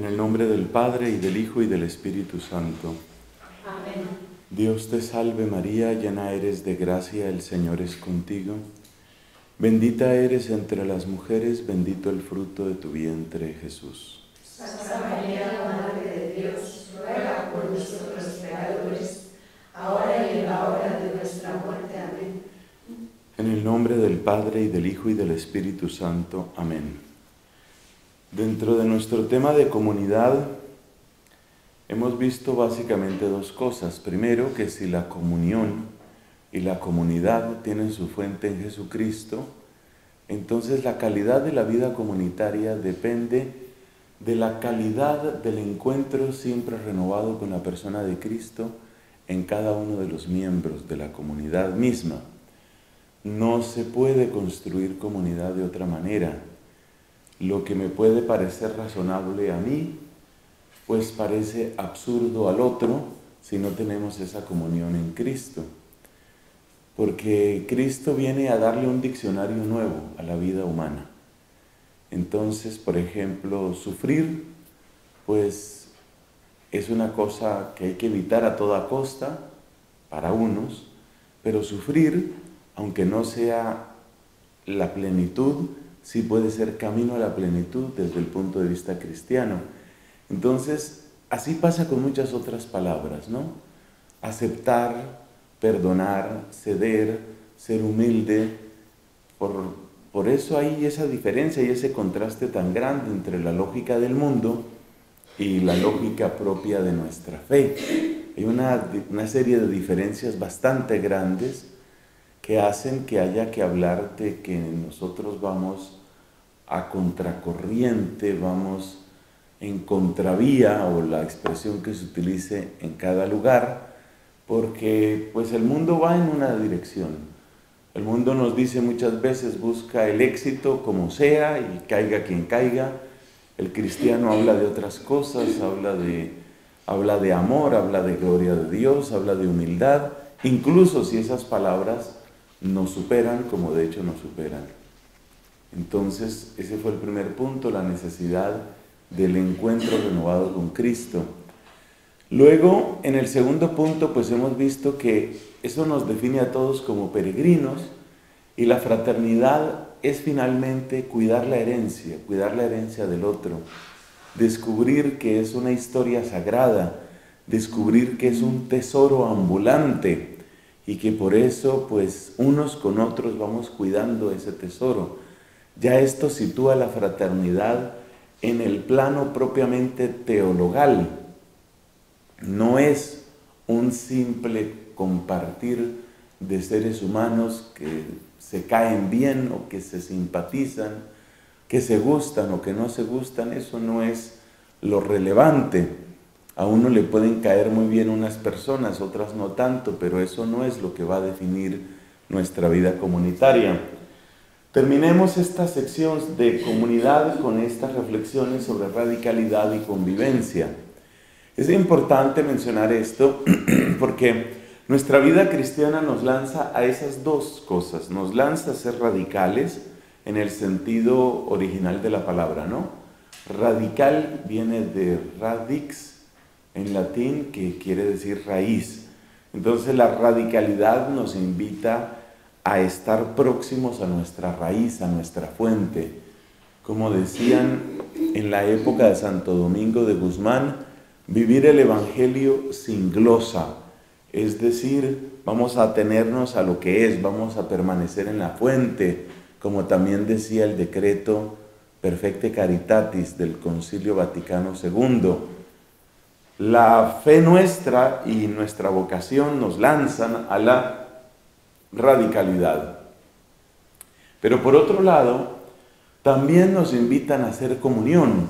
En el nombre del Padre y del Hijo y del Espíritu Santo. Amén. Dios te salve María, llena eres de gracia, el Señor es contigo. Bendita eres entre las mujeres, bendito el fruto de tu vientre Jesús. Santa María, Madre de Dios, ruega por nosotros pecadores, ahora y en la hora de nuestra muerte. Amén. En el nombre del Padre y del Hijo y del Espíritu Santo. Amén. Dentro de nuestro tema de comunidad hemos visto básicamente dos cosas. Primero, que si la comunión y la comunidad tienen su fuente en Jesucristo, entonces la calidad de la vida comunitaria depende de la calidad del encuentro siempre renovado con la persona de Cristo en cada uno de los miembros de la comunidad misma. No se puede construir comunidad de otra manera lo que me puede parecer razonable a mí, pues parece absurdo al otro si no tenemos esa comunión en Cristo. Porque Cristo viene a darle un diccionario nuevo a la vida humana. Entonces, por ejemplo, sufrir, pues es una cosa que hay que evitar a toda costa para unos, pero sufrir, aunque no sea la plenitud, sí puede ser camino a la plenitud desde el punto de vista cristiano. Entonces, así pasa con muchas otras palabras, ¿no? Aceptar, perdonar, ceder, ser humilde. Por, por eso hay esa diferencia y ese contraste tan grande entre la lógica del mundo y la lógica propia de nuestra fe. Hay una, una serie de diferencias bastante grandes que hacen que haya que hablar de que nosotros vamos a contracorriente, vamos en contravía o la expresión que se utilice en cada lugar, porque pues el mundo va en una dirección. El mundo nos dice muchas veces busca el éxito como sea y caiga quien caiga. El cristiano habla de otras cosas, habla de, habla de amor, habla de gloria de Dios, habla de humildad, incluso si esas palabras nos superan como de hecho nos superan. Entonces, ese fue el primer punto, la necesidad del encuentro renovado con Cristo. Luego, en el segundo punto, pues hemos visto que eso nos define a todos como peregrinos y la fraternidad es finalmente cuidar la herencia, cuidar la herencia del otro, descubrir que es una historia sagrada, descubrir que es un tesoro ambulante y que por eso pues unos con otros vamos cuidando ese tesoro. Ya esto sitúa la fraternidad en el plano propiamente teologal. No es un simple compartir de seres humanos que se caen bien o que se simpatizan, que se gustan o que no se gustan, eso no es lo relevante. A uno le pueden caer muy bien unas personas, otras no tanto, pero eso no es lo que va a definir nuestra vida comunitaria. Terminemos esta sección de comunidad con estas reflexiones sobre radicalidad y convivencia. Es importante mencionar esto porque nuestra vida cristiana nos lanza a esas dos cosas. Nos lanza a ser radicales en el sentido original de la palabra, ¿no? Radical viene de radix en latín, que quiere decir raíz. Entonces la radicalidad nos invita a estar próximos a nuestra raíz, a nuestra fuente. Como decían en la época de Santo Domingo de Guzmán, vivir el Evangelio sin glosa, es decir, vamos a atenernos a lo que es, vamos a permanecer en la fuente, como también decía el decreto Perfecte Caritatis del Concilio Vaticano II. La fe nuestra y nuestra vocación nos lanzan a la radicalidad. Pero por otro lado, también nos invitan a hacer comunión,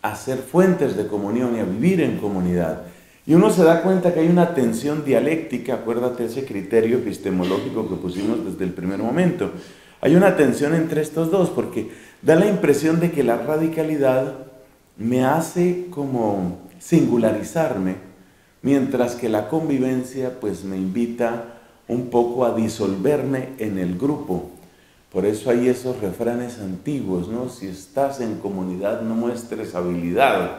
a ser fuentes de comunión y a vivir en comunidad. Y uno se da cuenta que hay una tensión dialéctica, acuérdate ese criterio epistemológico que pusimos desde el primer momento. Hay una tensión entre estos dos porque da la impresión de que la radicalidad me hace como singularizarme, mientras que la convivencia pues me invita un poco a disolverme en el grupo. Por eso hay esos refranes antiguos, ¿no? Si estás en comunidad no muestres habilidad.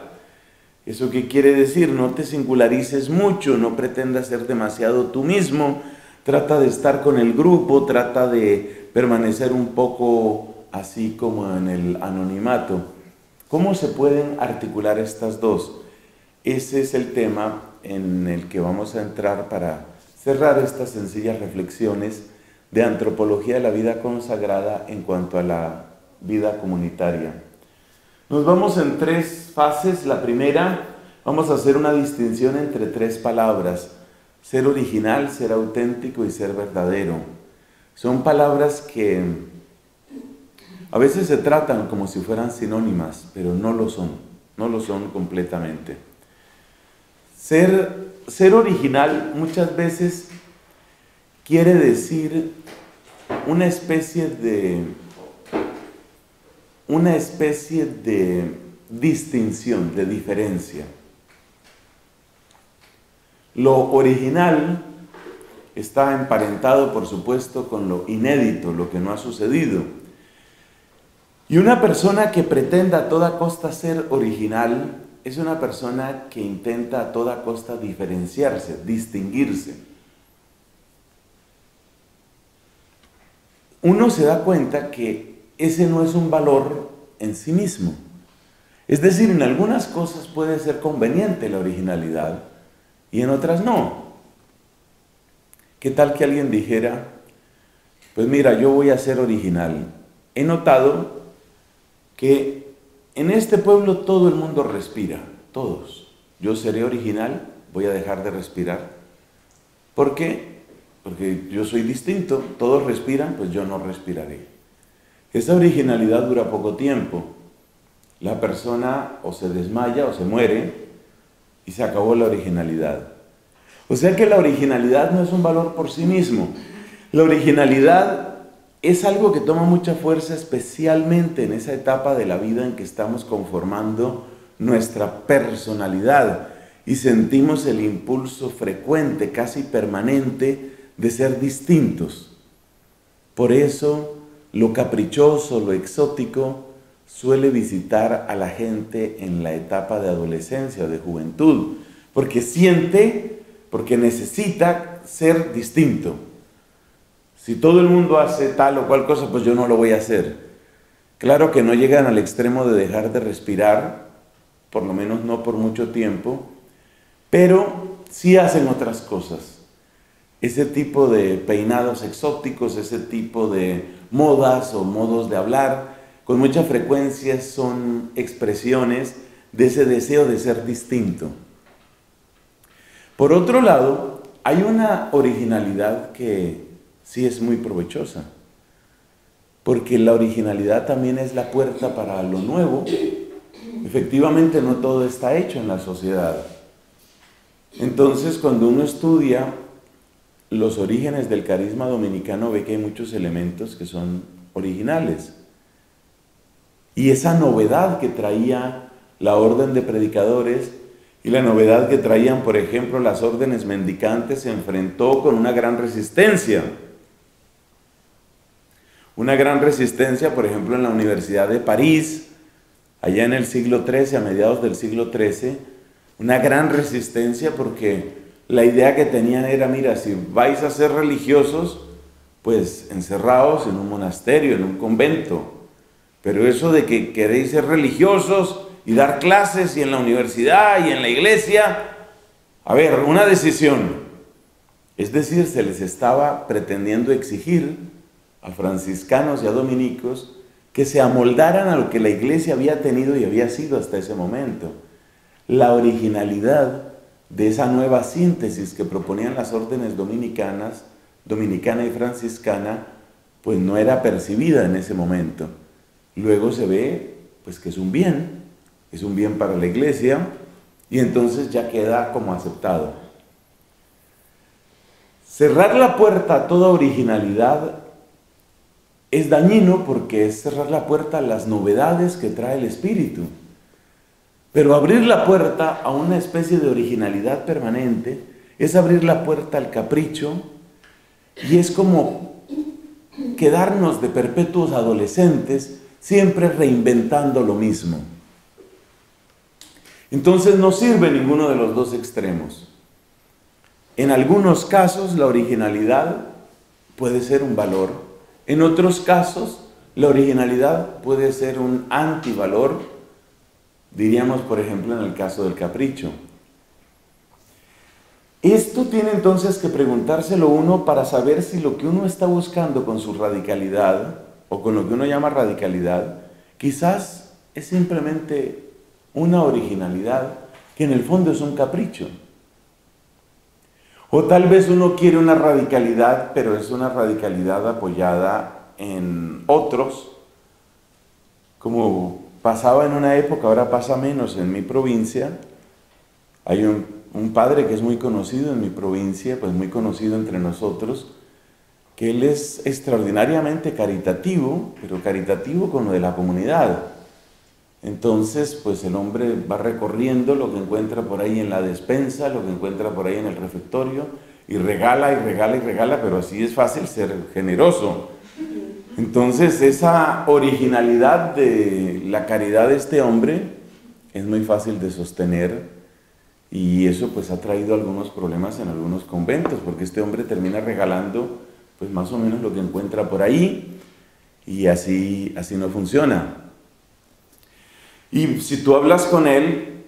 ¿Eso qué quiere decir? No te singularices mucho, no pretendas ser demasiado tú mismo, trata de estar con el grupo, trata de permanecer un poco así como en el anonimato. ¿Cómo se pueden articular estas dos? Ese es el tema en el que vamos a entrar para cerrar estas sencillas reflexiones de antropología de la vida consagrada en cuanto a la vida comunitaria. Nos vamos en tres fases. La primera, vamos a hacer una distinción entre tres palabras. Ser original, ser auténtico y ser verdadero. Son palabras que a veces se tratan como si fueran sinónimas, pero no lo son, no lo son completamente. Ser, ser original muchas veces quiere decir una especie de una especie de distinción, de diferencia. Lo original está emparentado, por supuesto, con lo inédito, lo que no ha sucedido. Y una persona que pretenda a toda costa ser original es una persona que intenta a toda costa diferenciarse, distinguirse. Uno se da cuenta que ese no es un valor en sí mismo. Es decir, en algunas cosas puede ser conveniente la originalidad y en otras no. ¿Qué tal que alguien dijera, pues mira, yo voy a ser original? He notado que en este pueblo todo el mundo respira, todos. Yo seré original, voy a dejar de respirar. ¿Por qué? Porque yo soy distinto, todos respiran, pues yo no respiraré. Esa originalidad dura poco tiempo. La persona o se desmaya o se muere y se acabó la originalidad. O sea que la originalidad no es un valor por sí mismo. La originalidad es algo que toma mucha fuerza especialmente en esa etapa de la vida en que estamos conformando nuestra personalidad y sentimos el impulso frecuente, casi permanente, de ser distintos. Por eso lo caprichoso, lo exótico, suele visitar a la gente en la etapa de adolescencia o de juventud, porque siente, porque necesita ser distinto. Si todo el mundo hace tal o cual cosa, pues yo no lo voy a hacer. Claro que no llegan al extremo de dejar de respirar, por lo menos no por mucho tiempo, pero sí hacen otras cosas. Ese tipo de peinados exóticos, ese tipo de modas o modos de hablar, con mucha frecuencia son expresiones de ese deseo de ser distinto. Por otro lado, hay una originalidad que sí es muy provechosa. Porque la originalidad también es la puerta para lo nuevo. Efectivamente, no todo está hecho en la sociedad. Entonces, cuando uno estudia los orígenes del carisma dominicano, ve que hay muchos elementos que son originales. Y esa novedad que traía la orden de predicadores y la novedad que traían, por ejemplo, las órdenes mendicantes se enfrentó con una gran resistencia. Una gran resistencia, por ejemplo, en la Universidad de París, allá en el siglo XIII, a mediados del siglo XIII, una gran resistencia porque la idea que tenían era, mira, si vais a ser religiosos, pues encerrados en un monasterio, en un convento. Pero eso de que queréis ser religiosos y dar clases y en la universidad y en la iglesia, a ver, una decisión. Es decir, se les estaba pretendiendo exigir a franciscanos y a dominicos que se amoldaran a lo que la iglesia había tenido y había sido hasta ese momento. La originalidad de esa nueva síntesis que proponían las órdenes dominicanas, dominicana y franciscana, pues no era percibida en ese momento. Luego se ve pues que es un bien, es un bien para la iglesia y entonces ya queda como aceptado. Cerrar la puerta a toda originalidad es dañino porque es cerrar la puerta a las novedades que trae el Espíritu. Pero abrir la puerta a una especie de originalidad permanente es abrir la puerta al capricho y es como quedarnos de perpetuos adolescentes siempre reinventando lo mismo. Entonces no sirve ninguno de los dos extremos. En algunos casos la originalidad puede ser un valor, en otros casos la originalidad puede ser un antivalor, diríamos por ejemplo en el caso del capricho. Esto tiene entonces que preguntárselo uno para saber si lo que uno está buscando con su radicalidad o con lo que uno llama radicalidad, quizás es simplemente una originalidad que en el fondo es un capricho. O tal vez uno quiere una radicalidad, pero es una radicalidad apoyada en otros, como pasaba en una época, ahora pasa menos en mi provincia. Hay un, un padre que es muy conocido en mi provincia, pues muy conocido entre nosotros, que él es extraordinariamente caritativo, pero caritativo con lo de la comunidad. Entonces, pues el hombre va recorriendo lo que encuentra por ahí en la despensa, lo que encuentra por ahí en el refectorio, y regala y regala y regala, pero así es fácil ser generoso. Entonces, esa originalidad de la caridad de este hombre es muy fácil de sostener y eso pues ha traído algunos problemas en algunos conventos, porque este hombre termina regalando pues más o menos lo que encuentra por ahí y así, así no funciona. Y si tú hablas con él,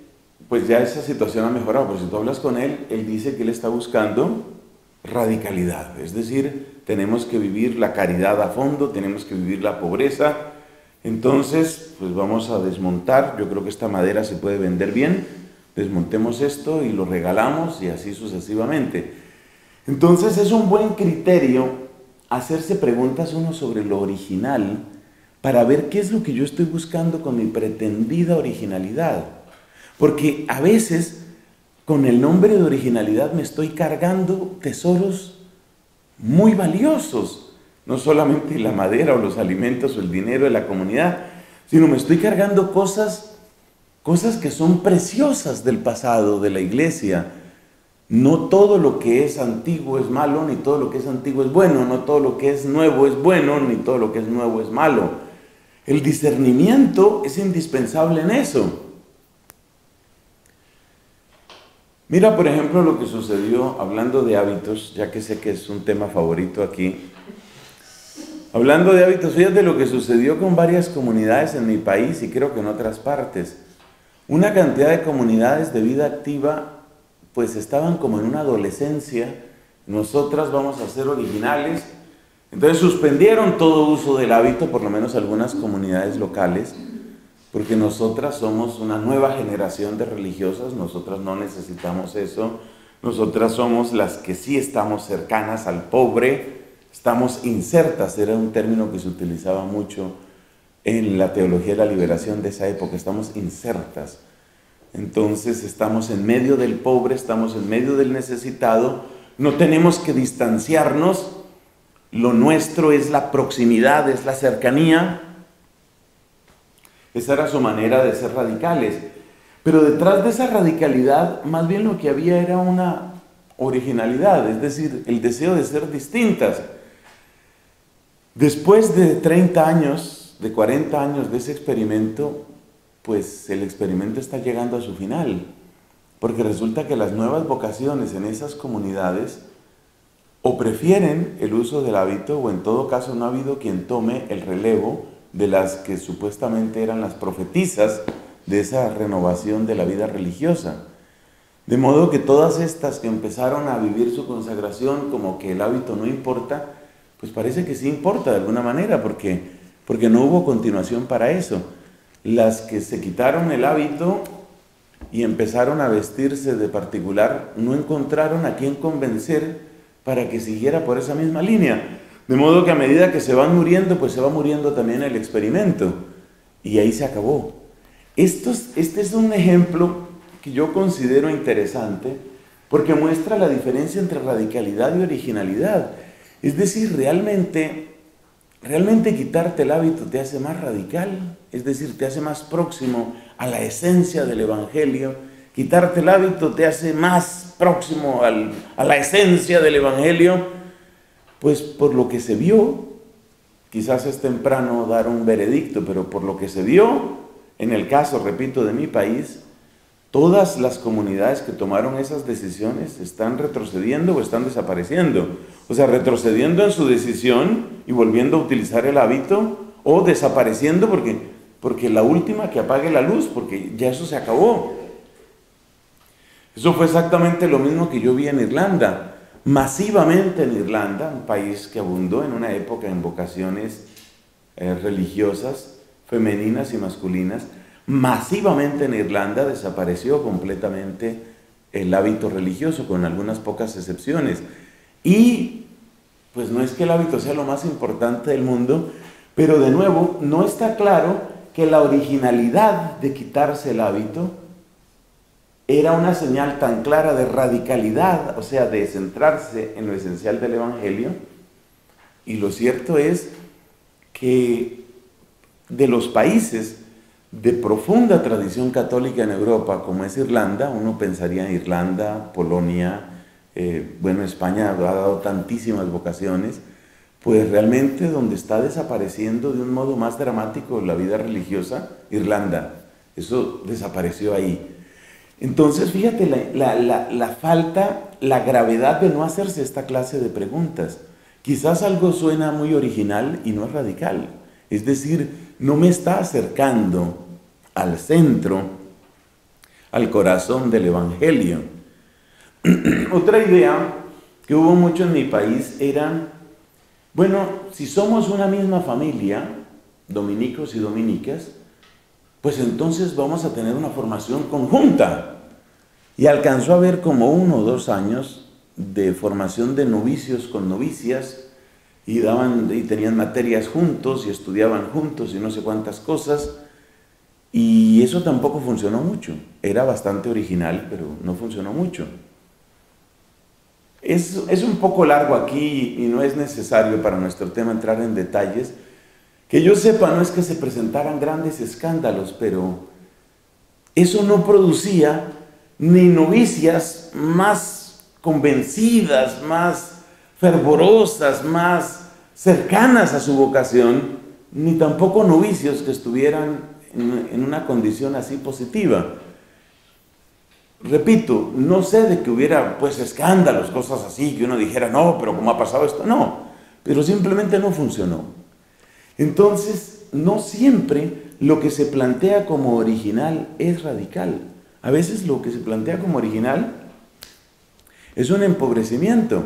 pues ya esa situación ha mejorado, pero si tú hablas con él, él dice que él está buscando radicalidad, es decir, tenemos que vivir la caridad a fondo, tenemos que vivir la pobreza. Entonces, pues vamos a desmontar, yo creo que esta madera se puede vender bien, desmontemos esto y lo regalamos y así sucesivamente. Entonces es un buen criterio hacerse preguntas uno sobre lo original para ver qué es lo que yo estoy buscando con mi pretendida originalidad. Porque a veces con el nombre de originalidad me estoy cargando tesoros muy valiosos, no solamente la madera o los alimentos o el dinero de la comunidad, sino me estoy cargando cosas, cosas que son preciosas del pasado, de la iglesia. No todo lo que es antiguo es malo, ni todo lo que es antiguo es bueno, no todo lo que es nuevo es bueno, ni todo lo que es nuevo es malo. El discernimiento es indispensable en eso. Mira, por ejemplo, lo que sucedió hablando de hábitos, ya que sé que es un tema favorito aquí. Hablando de hábitos, fíjate lo que sucedió con varias comunidades en mi país y creo que en otras partes. Una cantidad de comunidades de vida activa, pues estaban como en una adolescencia. Nosotras vamos a ser originales, entonces suspendieron todo uso del hábito, por lo menos algunas comunidades locales, porque nosotras somos una nueva generación de religiosas, nosotras no necesitamos eso, nosotras somos las que sí estamos cercanas al pobre, estamos insertas, era un término que se utilizaba mucho en la teología de la liberación de esa época, estamos insertas. Entonces estamos en medio del pobre, estamos en medio del necesitado, no tenemos que distanciarnos lo nuestro es la proximidad, es la cercanía. Esa era su manera de ser radicales. Pero detrás de esa radicalidad, más bien lo que había era una originalidad, es decir, el deseo de ser distintas. Después de 30 años, de 40 años de ese experimento, pues el experimento está llegando a su final, porque resulta que las nuevas vocaciones en esas comunidades o prefieren el uso del hábito o en todo caso no ha habido quien tome el relevo de las que supuestamente eran las profetizas de esa renovación de la vida religiosa. De modo que todas estas que empezaron a vivir su consagración como que el hábito no importa, pues parece que sí importa de alguna manera, porque, porque no hubo continuación para eso. Las que se quitaron el hábito y empezaron a vestirse de particular, no encontraron a quien convencer para que siguiera por esa misma línea. De modo que a medida que se van muriendo, pues se va muriendo también el experimento. Y ahí se acabó. Esto este es un ejemplo que yo considero interesante porque muestra la diferencia entre radicalidad y originalidad. Es decir, realmente, realmente quitarte el hábito te hace más radical, es decir, te hace más próximo a la esencia del Evangelio. Quitarte el hábito te hace más próximo a la esencia del Evangelio, pues por lo que se vio quizás es temprano dar un veredicto, pero por lo que se vio en el caso, repito, de mi país, todas las comunidades que tomaron esas decisiones están retrocediendo o están desapareciendo. O sea, retrocediendo en su decisión y volviendo a utilizar el hábito o desapareciendo porque, porque la última que apague la luz, porque ya eso se acabó. Eso fue exactamente lo mismo que yo vi en Irlanda masivamente en Irlanda, un país que abundó en una época en vocaciones eh, religiosas, femeninas y masculinas, masivamente en Irlanda desapareció completamente el hábito religioso, con algunas pocas excepciones. Y pues no es que el hábito sea lo más importante del mundo, pero de nuevo no está claro que la originalidad de quitarse el hábito era una señal tan clara de radicalidad, o sea, de centrarse en lo esencial del Evangelio. Y lo cierto es que de los países de profunda tradición católica en Europa, como es Irlanda, uno pensaría en Irlanda, Polonia, eh, bueno, España ha dado tantísimas vocaciones, pues realmente donde está desapareciendo de un modo más dramático la vida religiosa, Irlanda, eso desapareció ahí. Entonces, fíjate la, falta, la gravedad de no hacerse esta clase de preguntas. Quizás algo suena muy original y no es radical. Es decir, no me está acercando al centro, al corazón del Evangelio. Otra idea que hubo mucho en mi país era, bueno, si somos una misma familia, dominicos y dominicas, pues entonces vamos a tener una formación conjunta. Y alcanzó a haber como uno o dos años de formación de novicios con novicias y, daban, y tenían materias juntos y estudiaban juntos y no sé cuántas cosas. Y eso tampoco funcionó mucho. Era bastante original, pero no funcionó mucho. Es, es, un poco largo aquí y no es necesario para nuestro tema entrar en detalles. Que yo sepa, no es que se presentaran grandes escándalos, pero eso no producía ni novicias más convencidas, más fervorosas, más cercanas a su vocación, ni tampoco novicios que estuvieran en, una condición así positiva. Repito, no sé de que hubiera pues escándalos, cosas así, que uno dijera, no, pero ¿cómo ha pasado esto? No, pero simplemente no funcionó. Entonces, no siempre lo que se plantea como original es radical. A veces lo que se plantea como original es un empobrecimiento.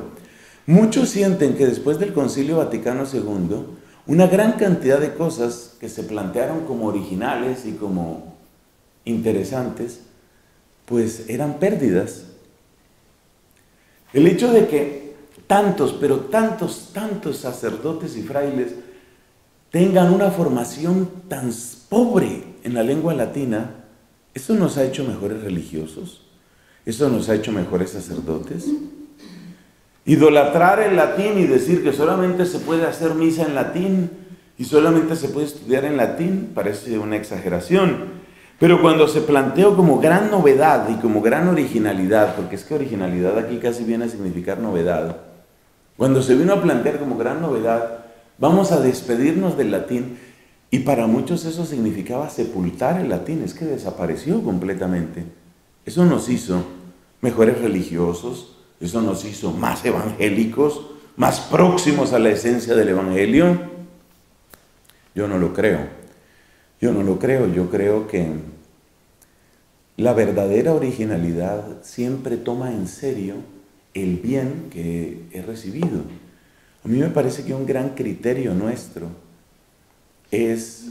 Muchos sienten que después del Concilio Vaticano II, una gran cantidad de cosas que se plantearon como originales y como interesantes, pues eran pérdidas. El hecho de que tantos, pero tantos, tantos sacerdotes y frailes tengan una formación tan pobre en la lengua latina, ¿Eso nos ha hecho mejores religiosos? ¿Eso nos ha hecho mejores sacerdotes? Idolatrar el latín y decir que solamente se puede hacer misa en latín y solamente se puede estudiar en latín parece una exageración. Pero cuando se planteó como gran novedad y como gran originalidad, porque es que originalidad aquí casi viene a significar novedad, cuando se vino a plantear como gran novedad, vamos a despedirnos del latín, y para muchos eso significaba sepultar el latín, es que desapareció completamente. Eso nos hizo mejores religiosos, eso nos hizo más evangélicos, más próximos a la esencia del Evangelio. Yo no lo creo. Yo no lo creo. Yo creo que la verdadera originalidad siempre toma en serio el bien que he recibido. A mí me parece que un gran criterio nuestro es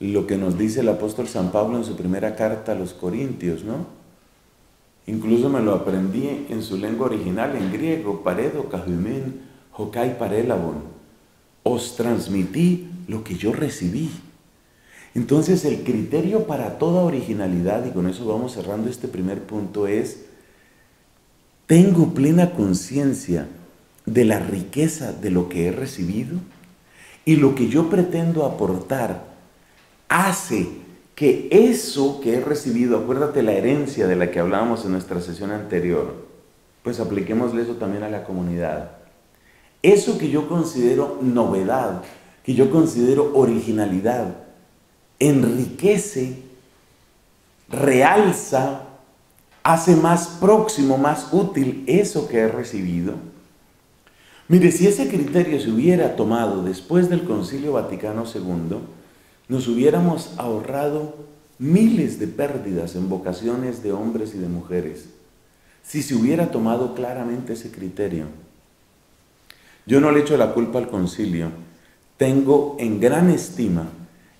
lo que nos dice el apóstol San Pablo en su primera carta a los Corintios, ¿no? Incluso me lo aprendí en su lengua original, en griego, paredo, cajumen, hokai parelabon. Os transmití lo que yo recibí. Entonces el criterio para toda originalidad, y con eso vamos cerrando este primer punto, es, tengo plena conciencia de la riqueza de lo que he recibido y lo que yo pretendo aportar hace que eso que he recibido, acuérdate la herencia de la que hablábamos en nuestra sesión anterior, pues apliquémosle eso también a la comunidad. Eso que yo considero novedad, que yo considero originalidad, enriquece, realza, hace más próximo, más útil eso que he recibido. Mire, si ese criterio se hubiera tomado después del Concilio Vaticano II, nos hubiéramos ahorrado miles de pérdidas en vocaciones de hombres y de mujeres, si se hubiera tomado claramente ese criterio. Yo no le echo la culpa al concilio, tengo en gran estima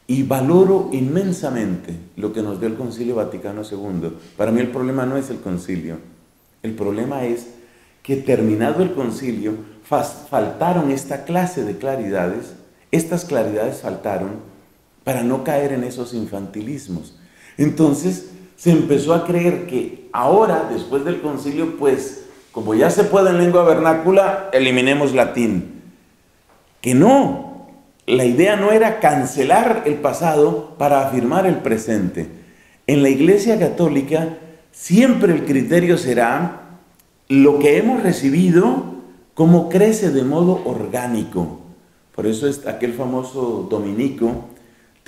y valoro inmensamente lo que nos dio el Concilio Vaticano II. Para mí el problema no es el concilio, el problema es que terminado el concilio faltaron esta clase de claridades, estas claridades faltaron para no caer en esos infantilismos. Entonces se empezó a creer que ahora, después del concilio, pues como ya se puede en lengua vernácula, eliminemos latín. Que no, la idea no era cancelar el pasado para afirmar el presente. En la Iglesia Católica siempre el criterio será lo que hemos recibido, cómo crece de modo orgánico. Por eso es aquel famoso dominico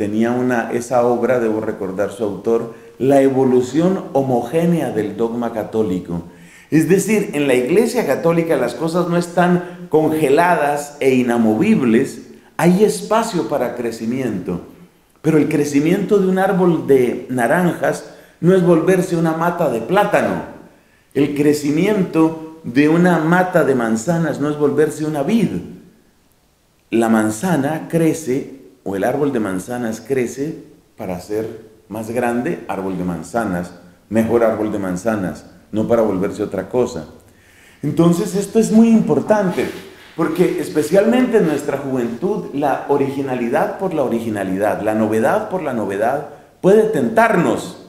tenía una, esa obra, debo recordar su autor, La evolución homogénea del dogma católico. Es decir, en la Iglesia Católica las cosas no están congeladas e inamovibles, hay espacio para crecimiento. Pero el crecimiento de un árbol de naranjas no es volverse una mata de plátano. El crecimiento de una mata de manzanas no es volverse una vid. La manzana crece, o el árbol de manzanas crece para ser más grande árbol de manzanas, mejor árbol de manzanas no para volverse otra cosa. Entonces esto es muy importante, porque especialmente en nuestra juventud la originalidad por la originalidad, la novedad por la novedad puede tentarnos,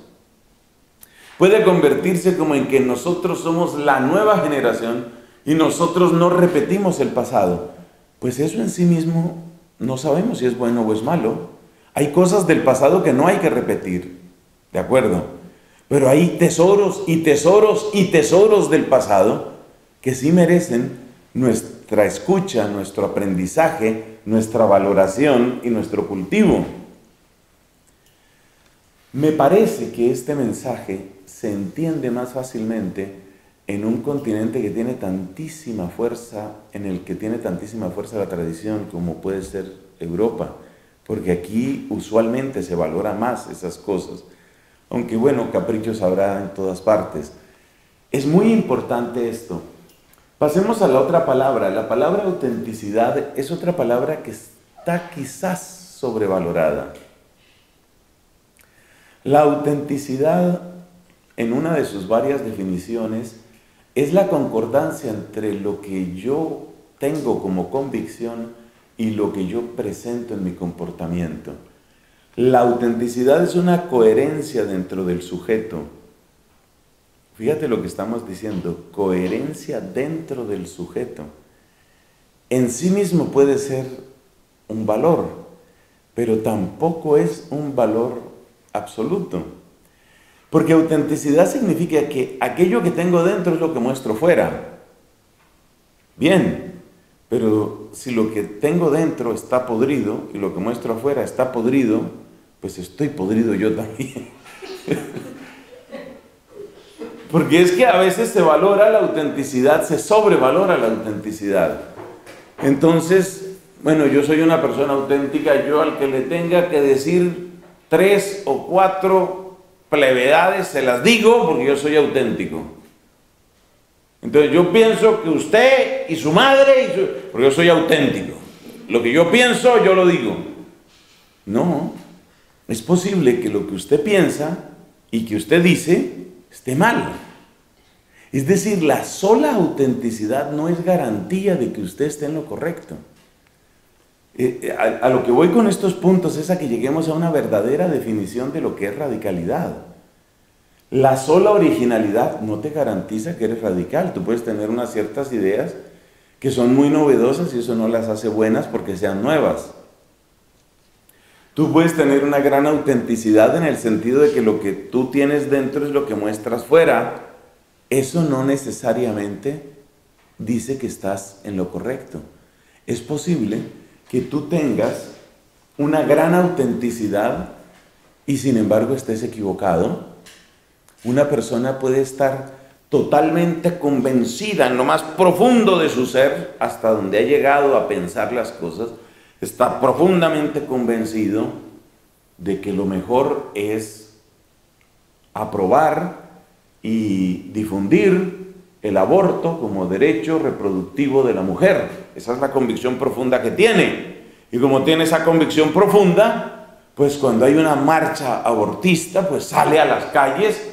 puede convertirse como en que nosotros somos la nueva generación y nosotros no repetimos el pasado. Pues eso en sí mismo no sabemos si es bueno o es malo. Hay cosas del pasado que no hay que repetir, ¿de acuerdo? Pero hay tesoros y tesoros y tesoros del pasado que sí merecen nuestra escucha, nuestro aprendizaje, nuestra valoración y nuestro cultivo. Me parece que este mensaje se entiende más fácilmente en un continente que tiene tantísima fuerza, en el que tiene tantísima fuerza la tradición como puede ser Europa, porque aquí usualmente se valora más esas cosas aunque bueno, caprichos habrá en todas partes. Es muy importante esto. Pasemos a la otra palabra. La palabra autenticidad es otra palabra que está quizás sobrevalorada. La autenticidad, en una de sus varias definiciones, es la concordancia entre lo que yo tengo como convicción y lo que yo presento en mi comportamiento. La autenticidad es una coherencia dentro del sujeto. Fíjate lo que estamos diciendo, coherencia dentro del sujeto. En sí mismo puede ser un valor, pero tampoco es un valor absoluto. Porque autenticidad significa que aquello que tengo dentro es lo que muestro fuera. Bien, pero si lo que tengo dentro está podrido y lo que muestro afuera está podrido, pues estoy podrido yo también. Porque es que a veces se valora la autenticidad, se sobrevalora la autenticidad. Entonces, bueno, yo soy una persona auténtica, yo al que le tenga que decir tres o cuatro plevedades, se las digo porque yo soy auténtico. Entonces yo pienso que usted y su madre, porque yo soy auténtico. Lo que yo pienso, yo lo digo. No, es posible que lo que usted piensa y que usted dice esté mal. Es decir, la sola autenticidad no es garantía de que usted esté en lo correcto. Eh, eh, a, lo que voy con estos puntos es a que lleguemos a una verdadera definición de lo que es radicalidad. La sola originalidad no te garantiza que eres radical. Tú puedes tener unas ciertas ideas que son muy novedosas y eso no las hace buenas porque sean nuevas. Tú puedes tener una gran autenticidad en el sentido de que lo que tú tienes dentro es lo que muestras fuera. Eso no necesariamente dice que estás en lo correcto. Es posible que tú tengas una gran autenticidad y sin embargo estés equivocado. Una persona puede estar totalmente convencida en lo más profundo de su ser, hasta donde ha llegado a pensar las cosas, está profundamente convencido de que lo mejor es aprobar y difundir el aborto como derecho reproductivo de la mujer. Esa es la convicción profunda que tiene. Y como tiene esa convicción profunda, pues cuando hay una marcha abortista, pues sale a las calles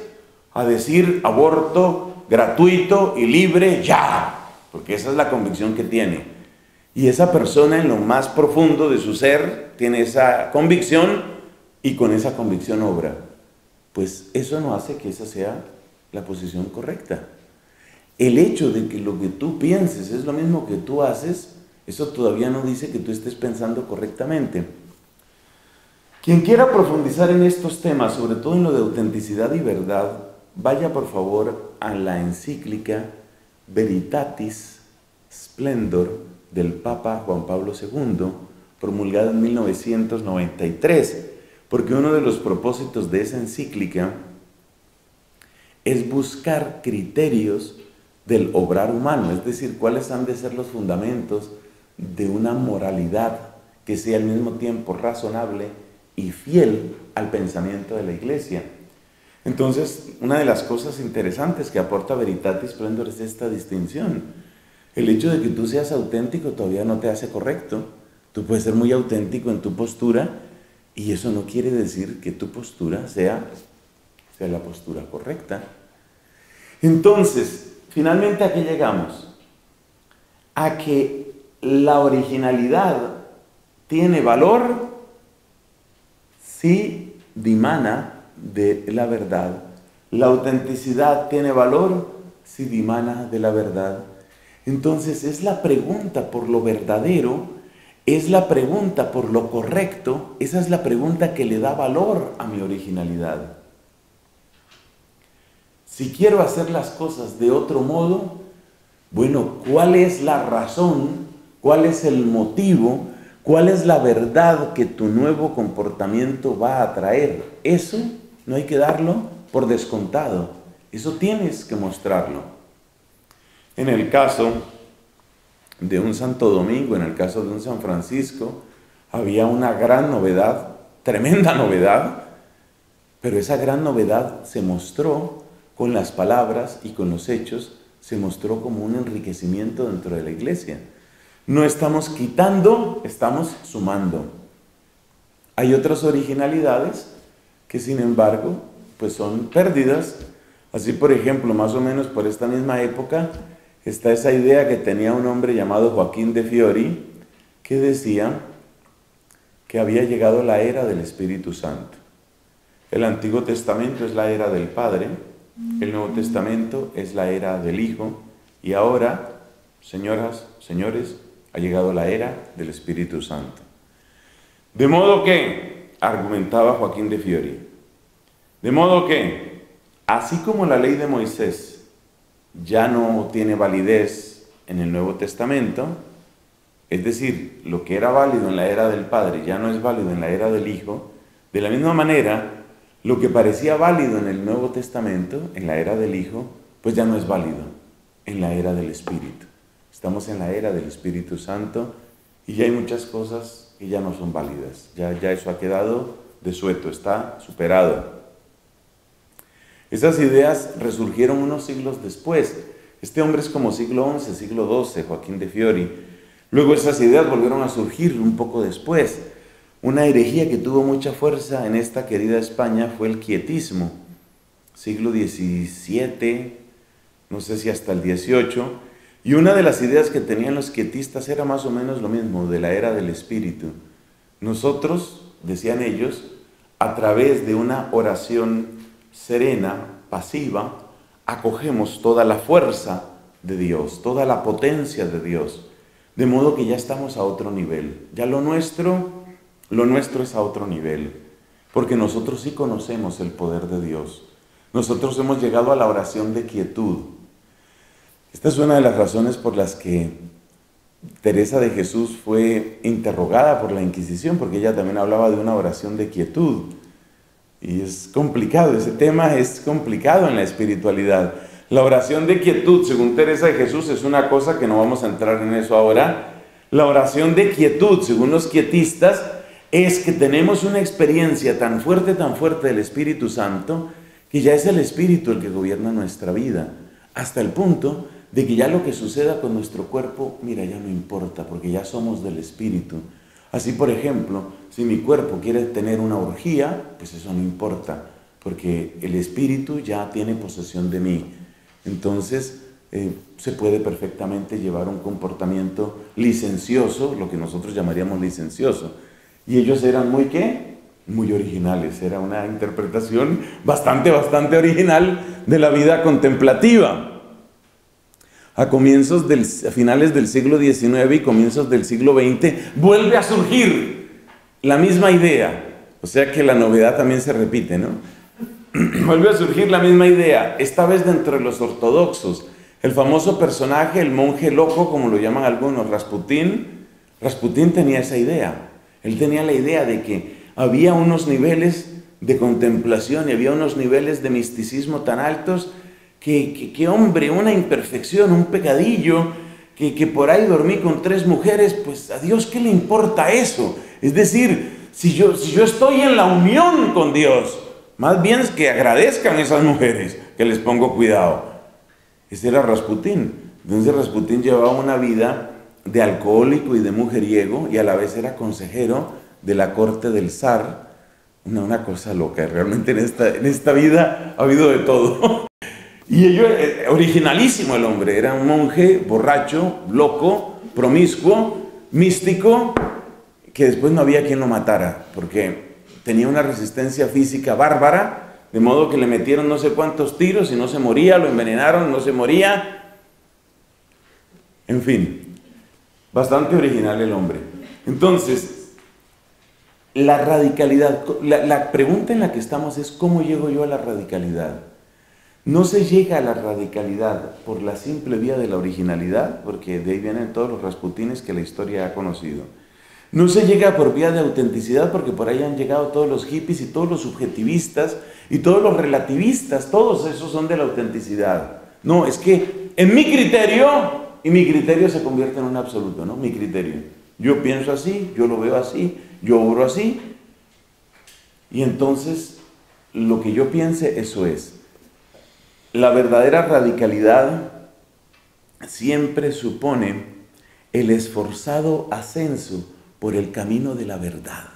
a decir aborto gratuito y libre ya, porque esa es la convicción que tiene. Y esa persona en lo más profundo de su ser tiene esa convicción y con esa convicción obra. Pues eso no hace que esa sea la posición correcta. El hecho de que lo que tú pienses es lo mismo que tú haces, eso todavía no dice que tú estés pensando correctamente. Quien quiera profundizar en estos temas, sobre todo en lo de autenticidad y verdad, vaya por favor a la encíclica Veritatis Splendor del Papa Juan Pablo II, promulgada en 1993, porque uno de los propósitos de esa encíclica es buscar criterios del obrar humano, es decir, cuáles han de ser los fundamentos de una moralidad que sea al mismo tiempo razonable y fiel al pensamiento de la iglesia. Entonces, una de las cosas interesantes que aporta Veritatis Splendor es esta distinción. El hecho de que tú seas auténtico todavía no te hace correcto. Tú puedes ser muy auténtico en tu postura y eso no quiere decir que tu postura sea, sea la postura correcta. Entonces, finalmente a qué llegamos? A que la originalidad tiene valor si dimana de la verdad. La autenticidad tiene valor si dimana de la verdad. Entonces es la pregunta por lo verdadero, es la pregunta por lo correcto, esa es la pregunta que le da valor a mi originalidad. Si quiero hacer las cosas de otro modo, bueno, ¿cuál es la razón? ¿Cuál es el motivo? ¿Cuál es la verdad que tu nuevo comportamiento va a traer? Eso no hay que darlo por descontado. Eso tienes que mostrarlo. En el caso de un Santo Domingo, en el caso de un San Francisco, había una gran novedad, tremenda novedad, pero esa gran novedad se mostró con las palabras y con los hechos, se mostró como un enriquecimiento dentro de la iglesia. No estamos quitando, estamos sumando. Hay otras originalidades que sin embargo pues son pérdidas. Así por ejemplo, más o menos por esta misma época está esa idea que tenía un hombre llamado Joaquín de Fiori que decía que había llegado la era del Espíritu Santo. El Antiguo Testamento es la era del Padre, el Nuevo Testamento es la era del Hijo y ahora, señoras, señores, ha llegado la era del Espíritu Santo. De modo que argumentaba Joaquín de Fiori. De modo que, así como la ley de Moisés ya no tiene validez en el Nuevo Testamento, es decir, lo que era válido en la era del Padre ya no es válido en la era del Hijo, de la misma manera, lo que parecía válido en el Nuevo Testamento, en la era del Hijo, pues ya no es válido en la era del Espíritu. Estamos en la era del Espíritu Santo y ya hay muchas cosas y ya no son válidas. Ya, ya eso ha quedado desueto, está superado. Esas ideas resurgieron unos siglos después. Este hombre es como siglo XI, siglo XII, Joaquín de Fiori. Luego esas ideas volvieron a surgir un poco después. Una herejía que tuvo mucha fuerza en esta querida España fue el quietismo. Siglo XVII, no sé si hasta el XVIII, y una de las ideas que tenían los quietistas era más o menos lo mismo, de la era del espíritu. Nosotros, decían ellos, a través de una oración serena, pasiva, acogemos toda la fuerza de Dios, toda la potencia de Dios, de modo que ya estamos a otro nivel. Ya lo nuestro, lo nuestro es a otro nivel, porque nosotros sí conocemos el poder de Dios. Nosotros hemos llegado a la oración de quietud, esta es una de las razones por las que Teresa de Jesús fue interrogada por la Inquisición porque ella también hablaba de una oración de quietud. Y es complicado, ese tema es complicado en la espiritualidad. La oración de quietud, según Teresa de Jesús, es una cosa que no vamos a entrar en eso ahora. La oración de quietud, según los quietistas, es que tenemos una experiencia tan fuerte, tan fuerte del Espíritu Santo, que ya es el Espíritu el que gobierna nuestra vida, hasta el punto de que ya lo que suceda con nuestro cuerpo, mira, ya no importa, porque ya somos del Espíritu. Así, por ejemplo, si mi cuerpo quiere tener una orgía, pues eso no importa, porque el Espíritu ya tiene posesión de mí. Entonces, eh, se puede perfectamente llevar un comportamiento licencioso, lo que nosotros llamaríamos licencioso. Y ellos eran muy qué? Muy originales. Era una interpretación bastante, bastante original de la vida contemplativa a comienzos del, finales del siglo XIX y comienzos del siglo XX, vuelve a surgir la misma idea. O sea que la novedad también se repite, ¿no? vuelve a surgir la misma idea, esta vez dentro de los ortodoxos. El famoso personaje, el monje loco, como lo llaman algunos, Rasputín, Rasputín tenía esa idea. Él tenía la idea de que había unos niveles de contemplación y había unos niveles de misticismo tan altos que, hombre, una imperfección, un pecadillo, que, que, por ahí dormí con tres mujeres, pues a Dios qué le importa eso. Es decir, si yo, si yo estoy en la unión con Dios, más bien es que agradezcan esas mujeres, que les pongo cuidado. Ese era Rasputín. Entonces Rasputín llevaba una vida de alcohólico y de mujeriego y a la vez era consejero de la corte del zar. Una, cosa loca, realmente en esta, en esta vida ha habido de todo. Y ello, eh, originalísimo el hombre, era un monje borracho, loco, promiscuo, místico, que después no había quien lo matara, porque tenía una resistencia física bárbara, de modo que le metieron no sé cuántos tiros y no se moría, lo envenenaron, no se moría. En fin, bastante original el hombre. Entonces, la radicalidad, la, la pregunta en la que estamos es, ¿cómo llego yo a la radicalidad? No se llega a la radicalidad por la simple vía de la originalidad, porque de ahí vienen todos los rasputines que la historia ha conocido. No se llega por vía de autenticidad, porque por ahí han llegado todos los hippies y todos los subjetivistas y todos los relativistas, todos esos son de la autenticidad. No, es que en mi criterio, y mi criterio se convierte en un absoluto, ¿no? Mi criterio. Yo pienso así, yo lo veo así, yo obro así. Y entonces, lo que yo piense, eso es. La verdadera radicalidad siempre supone el esforzado ascenso por el camino de la verdad,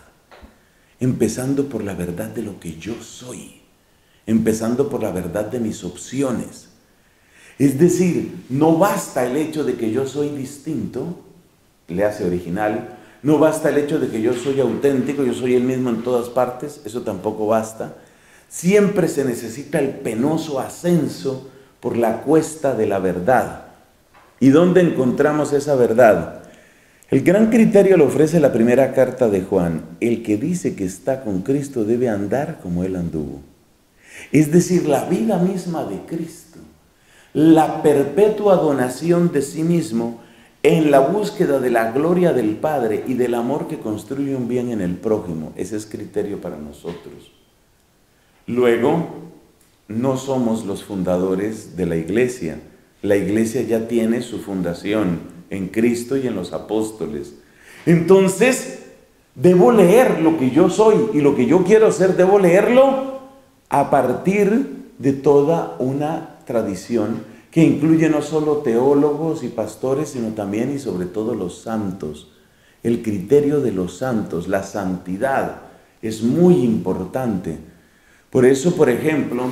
empezando por la verdad de lo que yo soy, empezando por la verdad de mis opciones. Es decir, no basta el hecho de que yo soy distinto, le hace original, no basta el hecho de que yo soy auténtico, yo soy el mismo en todas partes, eso tampoco basta. Siempre se necesita el penoso ascenso por la cuesta de la verdad. ¿Y dónde encontramos esa verdad? El gran criterio lo ofrece la primera carta de Juan. El que dice que está con Cristo debe andar como Él anduvo. Es decir, la vida misma de Cristo, la perpetua donación de sí mismo en la búsqueda de la gloria del Padre y del amor que construye un bien en el prójimo. Ese es criterio para nosotros. Luego, no somos los fundadores de la iglesia. La iglesia ya tiene su fundación en Cristo y en los apóstoles. Entonces, debo leer lo que yo soy y lo que yo quiero ser, debo leerlo a partir de toda una tradición que incluye no solo teólogos y pastores, sino también y sobre todo los santos. El criterio de los santos, la santidad, es muy importante por eso, por ejemplo,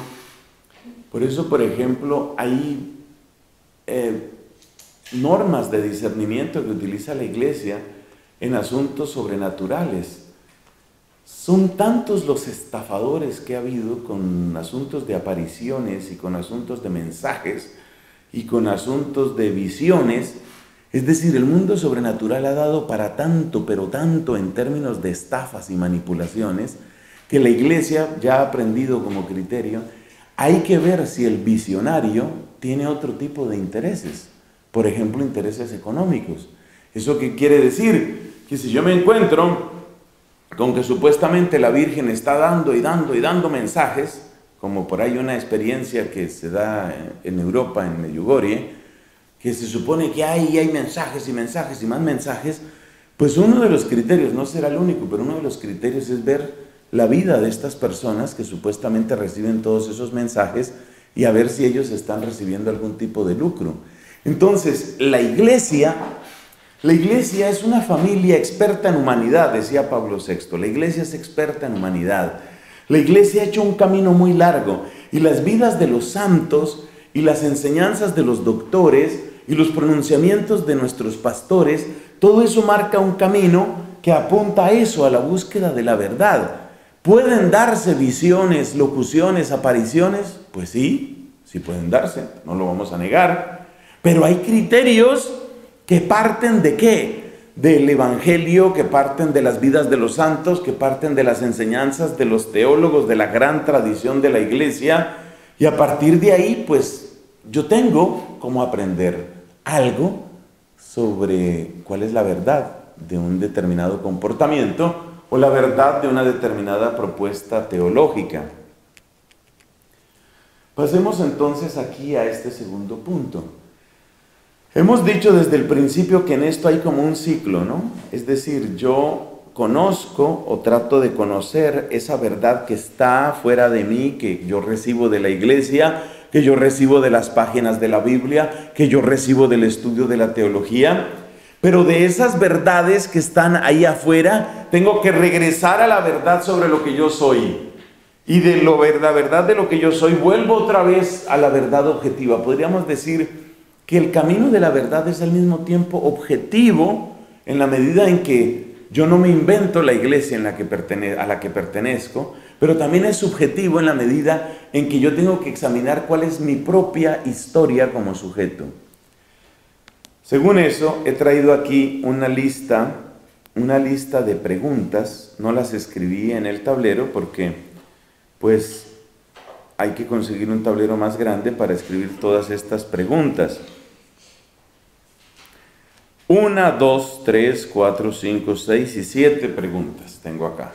por eso, por ejemplo, hay eh, normas de discernimiento que utiliza la iglesia en asuntos sobrenaturales. Son tantos los estafadores que ha habido con asuntos de apariciones y con asuntos de mensajes y con asuntos de visiones. Es decir, el mundo sobrenatural ha dado para tanto, pero tanto en términos de estafas y manipulaciones, que la iglesia ya ha aprendido como criterio, hay que ver si el visionario tiene otro tipo de intereses, por ejemplo, intereses económicos. ¿Eso qué quiere decir? Que si yo me encuentro con que supuestamente la Virgen está dando y dando y dando mensajes, como por ahí una experiencia que se da en Europa, en Medjugorje, que se supone que hay, hay mensajes y mensajes y más mensajes, pues uno de los criterios, no será el único, pero uno de los criterios es ver la vida de estas personas que supuestamente reciben todos esos mensajes y a ver si ellos están recibiendo algún tipo de lucro. Entonces, la iglesia, la iglesia es una familia experta en humanidad, decía Pablo VI, la iglesia es experta en humanidad. La iglesia ha hecho un camino muy largo y las vidas de los santos y las enseñanzas de los doctores y los pronunciamientos de nuestros pastores, todo eso marca un camino que apunta a eso, a la búsqueda de la verdad. ¿Pueden darse visiones, locuciones, apariciones? Pues sí, sí pueden darse, no lo vamos a negar. Pero hay criterios que parten de qué? Del Evangelio, que parten de las vidas de los santos, que parten de las enseñanzas de los teólogos, de la gran tradición de la iglesia. Y a partir de ahí, pues yo tengo como aprender algo sobre cuál es la verdad de un determinado comportamiento o la verdad de una determinada propuesta teológica. Pasemos entonces aquí a este segundo punto. Hemos dicho desde el principio que en esto hay como un ciclo, ¿no? Es decir, yo conozco o trato de conocer esa verdad que está fuera de mí, que yo recibo de la iglesia, que yo recibo de las páginas de la Biblia, que yo recibo del estudio de la teología, pero de esas verdades que están ahí afuera, tengo que regresar a la verdad sobre lo que yo soy. Y de lo, la verdad de lo que yo soy, vuelvo otra vez a la verdad objetiva. Podríamos decir que el camino de la verdad es al mismo tiempo objetivo en la medida en que yo no me invento la iglesia a la que pertenezco, pero también es subjetivo en la medida en que yo tengo que examinar cuál es mi propia historia como sujeto. Según eso, he traído aquí una lista, una lista de preguntas, no las escribí en el tablero porque pues hay que conseguir un tablero más grande para escribir todas estas preguntas. Una, dos, tres, cuatro, cinco, seis y siete preguntas tengo acá.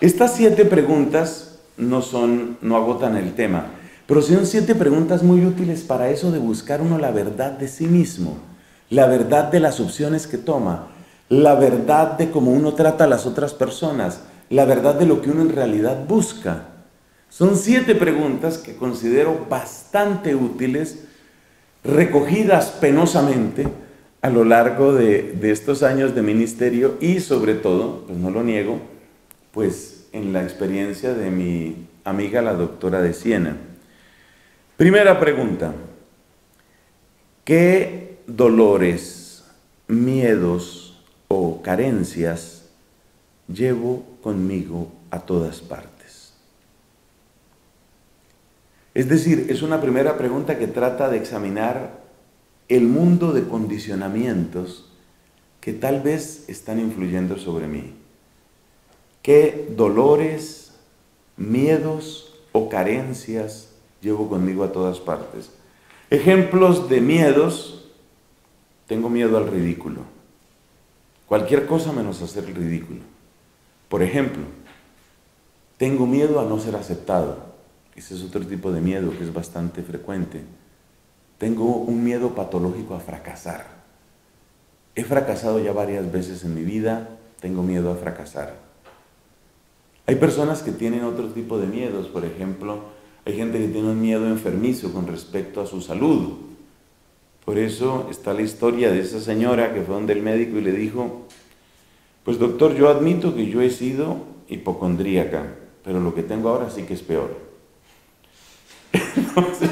Estas siete preguntas no son, no agotan el tema, pero son siete preguntas muy útiles para eso de buscar uno la verdad de sí mismo, la verdad de las opciones que toma, la verdad de cómo uno trata a las otras personas, la verdad de lo que uno en realidad busca. Son siete preguntas que considero bastante útiles, recogidas penosamente a lo largo de, estos años de ministerio y sobre todo, pues no lo niego, pues en la experiencia de mi amiga la doctora de Siena. Primera pregunta, ¿qué dolores, miedos o carencias llevo conmigo a todas partes? Es decir, es una primera pregunta que trata de examinar el mundo de condicionamientos que tal vez están influyendo sobre mí. ¿Qué dolores, miedos o carencias llevo conmigo a todas partes? Ejemplos de miedos, tengo miedo al ridículo. Cualquier cosa menos hacer el ridículo. Por ejemplo, tengo miedo a no ser aceptado. Ese es otro tipo de miedo que es bastante frecuente. Tengo un miedo patológico a fracasar. He fracasado ya varias veces en mi vida, tengo miedo a fracasar. Hay personas que tienen otro tipo de miedos, por ejemplo, hay gente que tiene un miedo enfermizo con respecto a su salud. Por eso está la historia de esa señora que fue donde el médico y le dijo, pues doctor, yo admito que yo he sido hipocondríaca, pero lo que tengo ahora sí que es peor. Entonces,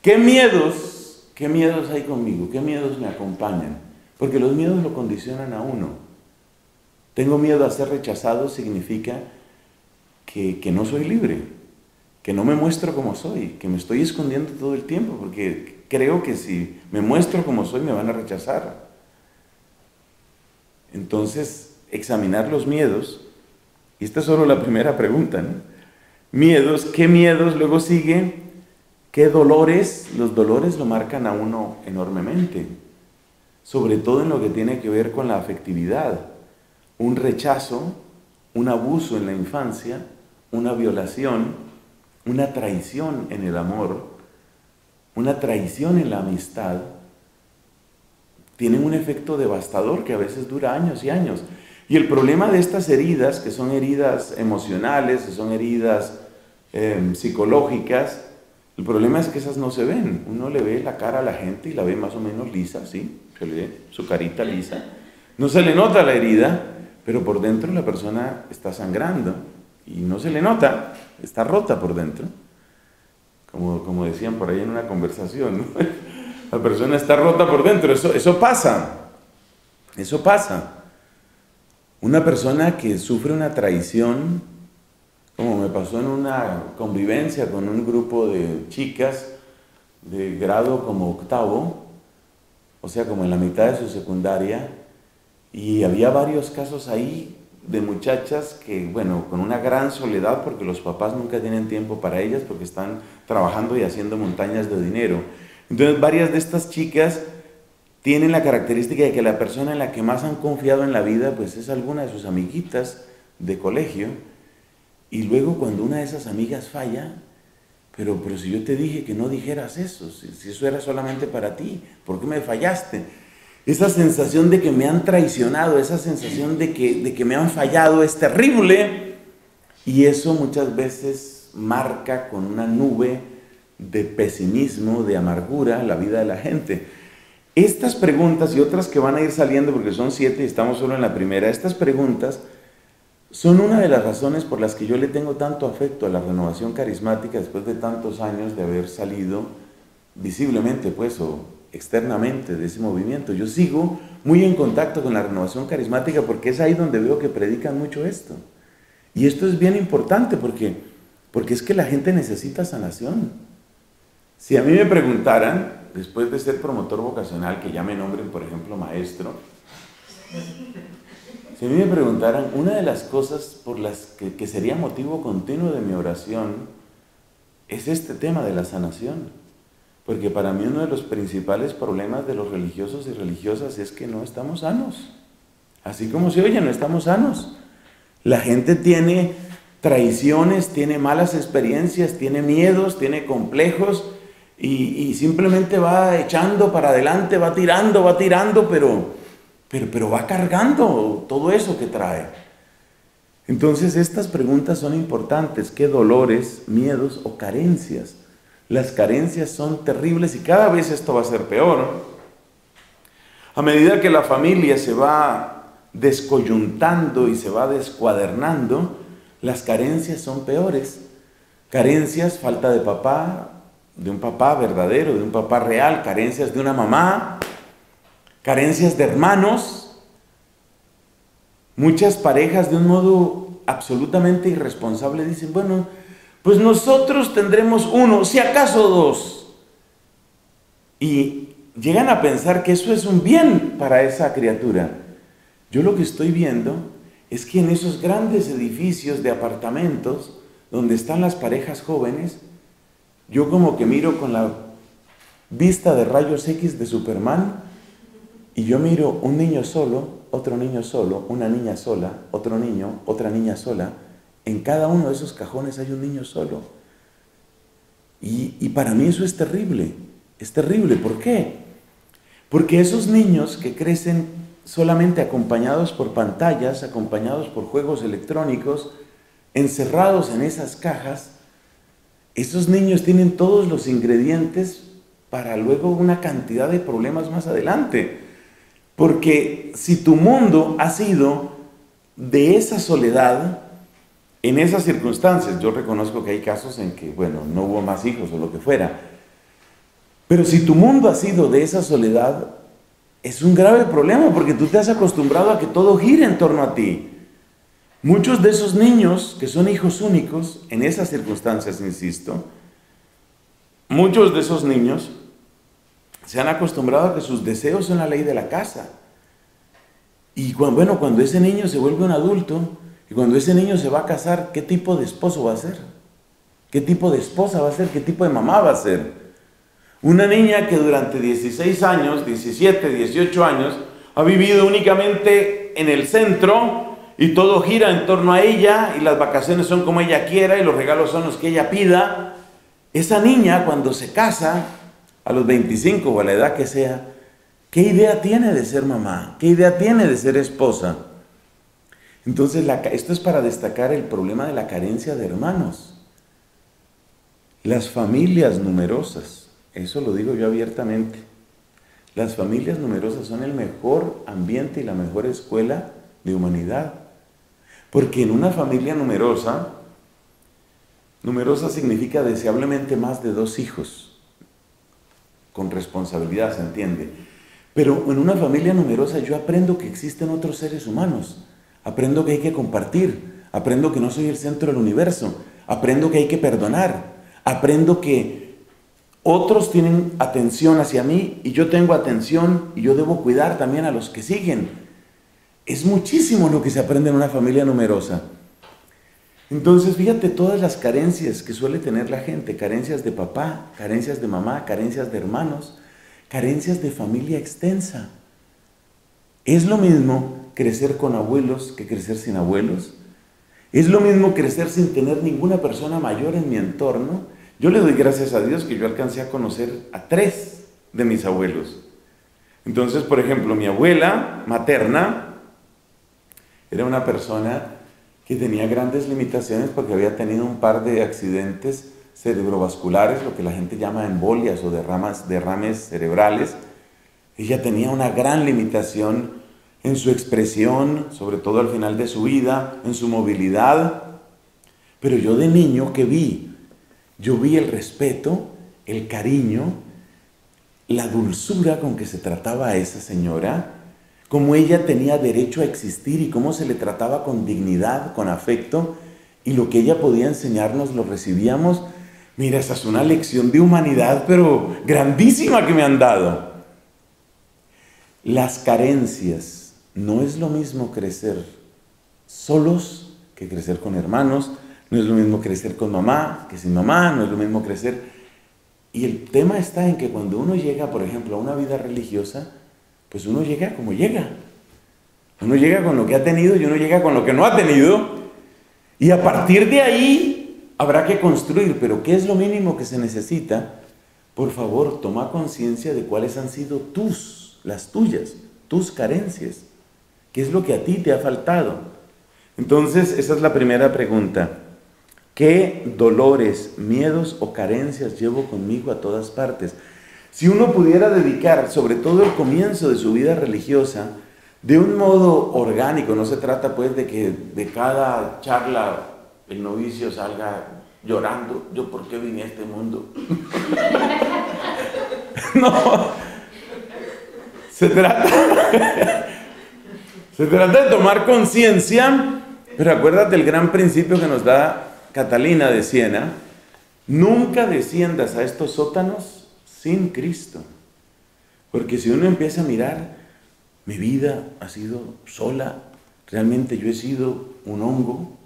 ¿qué miedos, qué miedos hay conmigo? ¿Qué miedos me acompañan? Porque los miedos lo condicionan a uno. Tengo miedo a ser rechazado significa que, que no soy libre, que no me muestro como soy, que me estoy escondiendo todo el tiempo, porque creo que si me muestro como soy me van a rechazar. Entonces, examinar los miedos, y esta es solo la primera pregunta, ¿no? Miedos, ¿qué miedos luego sigue? qué dolores, los dolores lo marcan a uno enormemente, sobre todo en lo que tiene que ver con la afectividad, un rechazo, un abuso en la infancia, una violación, una traición en el amor, una traición en la amistad, tienen un efecto devastador que a veces dura años y años. Y el problema de estas heridas, que son heridas emocionales, que son heridas em, psicológicas, el problema es que esas no se ven. Uno le ve la cara a la gente y la ve más o menos lisa, ¿sí? Se le ve su carita lisa. No se le nota la herida, pero por dentro la persona está sangrando y no se le nota, está rota por dentro. Como, como decían por ahí en una conversación, la persona está rota por dentro, eso, eso pasa, eso pasa. Una persona que sufre una traición, como me pasó en una convivencia con un grupo de chicas de grado como octavo, o sea, como en la mitad de su secundaria, y había varios casos ahí de muchachas que, bueno, con una gran soledad porque los papás nunca tienen tiempo para ellas porque están trabajando y haciendo montañas de dinero. Entonces, varias de estas chicas tienen la característica de que la persona en la que más han confiado en la vida, pues es alguna de sus amiguitas de colegio. Y luego cuando una de esas amigas falla, pero, pero si yo te dije que no dijeras eso, si, eso era solamente para ti, ¿por qué me fallaste? Esa sensación de que me han traicionado, esa sensación de que, de que me han fallado es terrible. Y eso muchas veces marca con una nube de pesimismo, de amargura la vida de la gente. Estas preguntas y otras que van a ir saliendo, porque son siete y estamos solo en la primera, estas preguntas son una de las razones por las que yo le tengo tanto afecto a la renovación carismática después de tantos años de haber salido visiblemente, pues, o externamente de ese movimiento. Yo sigo muy en contacto con la renovación carismática porque es ahí donde veo que predican mucho esto. Y esto es bien importante porque, porque es que la gente necesita sanación. Si a mí me preguntaran, después de ser promotor vocacional, que ya me nombren, por ejemplo, maestro, si a mí me preguntaran, una de las cosas por las que, que sería motivo continuo de mi oración es este tema de la sanación. Porque para mí uno de los principales problemas de los religiosos y religiosas es que no estamos sanos. Así como se oye, no estamos sanos. La gente tiene traiciones, tiene malas experiencias, tiene miedos, tiene complejos y, simplemente va echando para adelante, va tirando, va tirando, pero, pero, pero va cargando todo eso que trae. Entonces estas preguntas son importantes. ¿Qué dolores, miedos o carencias las carencias son terribles y cada vez esto va a ser peor. A medida que la familia se va descoyuntando y se va descuadernando, las carencias son peores. Carencias, falta de papá, de un papá verdadero, de un papá real, carencias de una mamá, carencias de hermanos. Muchas parejas de un modo absolutamente irresponsable dicen, bueno, pues nosotros tendremos uno, si acaso dos. Y llegan a pensar que eso es un bien para esa criatura. Yo lo que estoy viendo es que en esos grandes edificios de apartamentos donde están las parejas jóvenes, yo como que miro con la vista de rayos X de Superman y yo miro un niño solo, otro niño solo, una niña sola, otro niño, otra niña sola, en cada uno de esos cajones hay un niño solo. Y, para mí eso es terrible, es terrible. ¿Por qué? Porque esos niños que crecen solamente acompañados por pantallas, acompañados por juegos electrónicos, encerrados en esas cajas, esos niños tienen todos los ingredientes para luego una cantidad de problemas más adelante. Porque si tu mundo ha sido de esa soledad, en esas circunstancias, yo reconozco que hay casos en que, bueno, no hubo más hijos o lo que fuera, pero si tu mundo ha sido de esa soledad, es un grave problema porque tú te has acostumbrado a que todo gire en torno a ti. Muchos de esos niños que son hijos únicos, en esas circunstancias, insisto, muchos de esos niños se han acostumbrado a que sus deseos son la ley de la casa. Y bueno, cuando ese niño se vuelve un adulto, y cuando ese niño se va a casar, ¿qué tipo de esposo va a ser? ¿Qué tipo de esposa va a ser? ¿Qué tipo de mamá va a ser? Una niña que durante 16 años, 17, 18 años, ha vivido únicamente en el centro y todo gira en torno a ella y las vacaciones son como ella quiera y los regalos son los que ella pida. Esa niña cuando se casa, a los 25 o a la edad que sea, ¿qué idea tiene de ser mamá? ¿Qué idea tiene de ser esposa? Entonces, esto es para destacar el problema de la carencia de hermanos. Las familias numerosas, eso lo digo yo abiertamente, las familias numerosas son el mejor ambiente y la mejor escuela de humanidad. Porque en una familia numerosa, numerosa significa deseablemente más de dos hijos, con responsabilidad, se entiende. Pero en una familia numerosa yo aprendo que existen otros seres humanos, aprendo que hay que compartir, aprendo que no soy el centro del universo, aprendo que hay que perdonar, aprendo que otros tienen atención hacia mí y yo tengo atención y yo debo cuidar también a los que siguen. Es muchísimo lo que se aprende en una familia numerosa. Entonces, fíjate todas las carencias que suele tener la gente, carencias de papá, carencias de mamá, carencias de hermanos, carencias de familia extensa. Es lo mismo crecer con abuelos que crecer sin abuelos. Es lo mismo crecer sin tener ninguna persona mayor en mi entorno yo le doy gracias a Dios que yo alcancé a conocer a tres de mis abuelos. Entonces, por ejemplo, mi abuela materna era una persona que tenía grandes limitaciones porque había tenido un par de accidentes cerebrovasculares, lo que la gente llama embolias o derrames cerebrales. Ella tenía una gran limitación en su expresión, sobre todo al final de su vida, en su movilidad. Pero yo de niño que vi yo vi el respeto, el cariño, la dulzura con que se trataba a esa señora, cómo ella tenía derecho a existir y cómo se le trataba con dignidad, con afecto, y lo que ella podía enseñarnos lo recibíamos. Mira, esa es una lección de humanidad, pero grandísima que me han dado. Las carencias, no es lo mismo crecer solos que crecer con hermanos, no es lo mismo crecer con mamá que sin mamá, no es lo mismo crecer. Y el tema está en que cuando uno llega, por ejemplo, a una vida religiosa, pues uno llega como llega. Uno llega con lo que ha tenido y uno llega con lo que no ha tenido. Y a partir de ahí habrá que construir. Pero ¿qué es lo mínimo que se necesita? Por favor, toma conciencia de cuáles han sido tus, las tuyas, tus carencias. ¿Qué es lo que a ti te ha faltado? Entonces, esa es la primera pregunta. ¿Qué dolores, miedos o carencias llevo conmigo a todas partes? Si uno pudiera dedicar, sobre todo el comienzo de su vida religiosa, de un modo orgánico, no se trata pues de que de cada charla el novicio salga llorando, yo por qué vine a este mundo. no, se trata, se trata de tomar conciencia, pero acuérdate del gran principio que nos da Catalina de Siena, nunca desciendas a estos sótanos sin Cristo. Porque si uno empieza a mirar, mi vida ha sido sola, realmente yo he sido un hongo.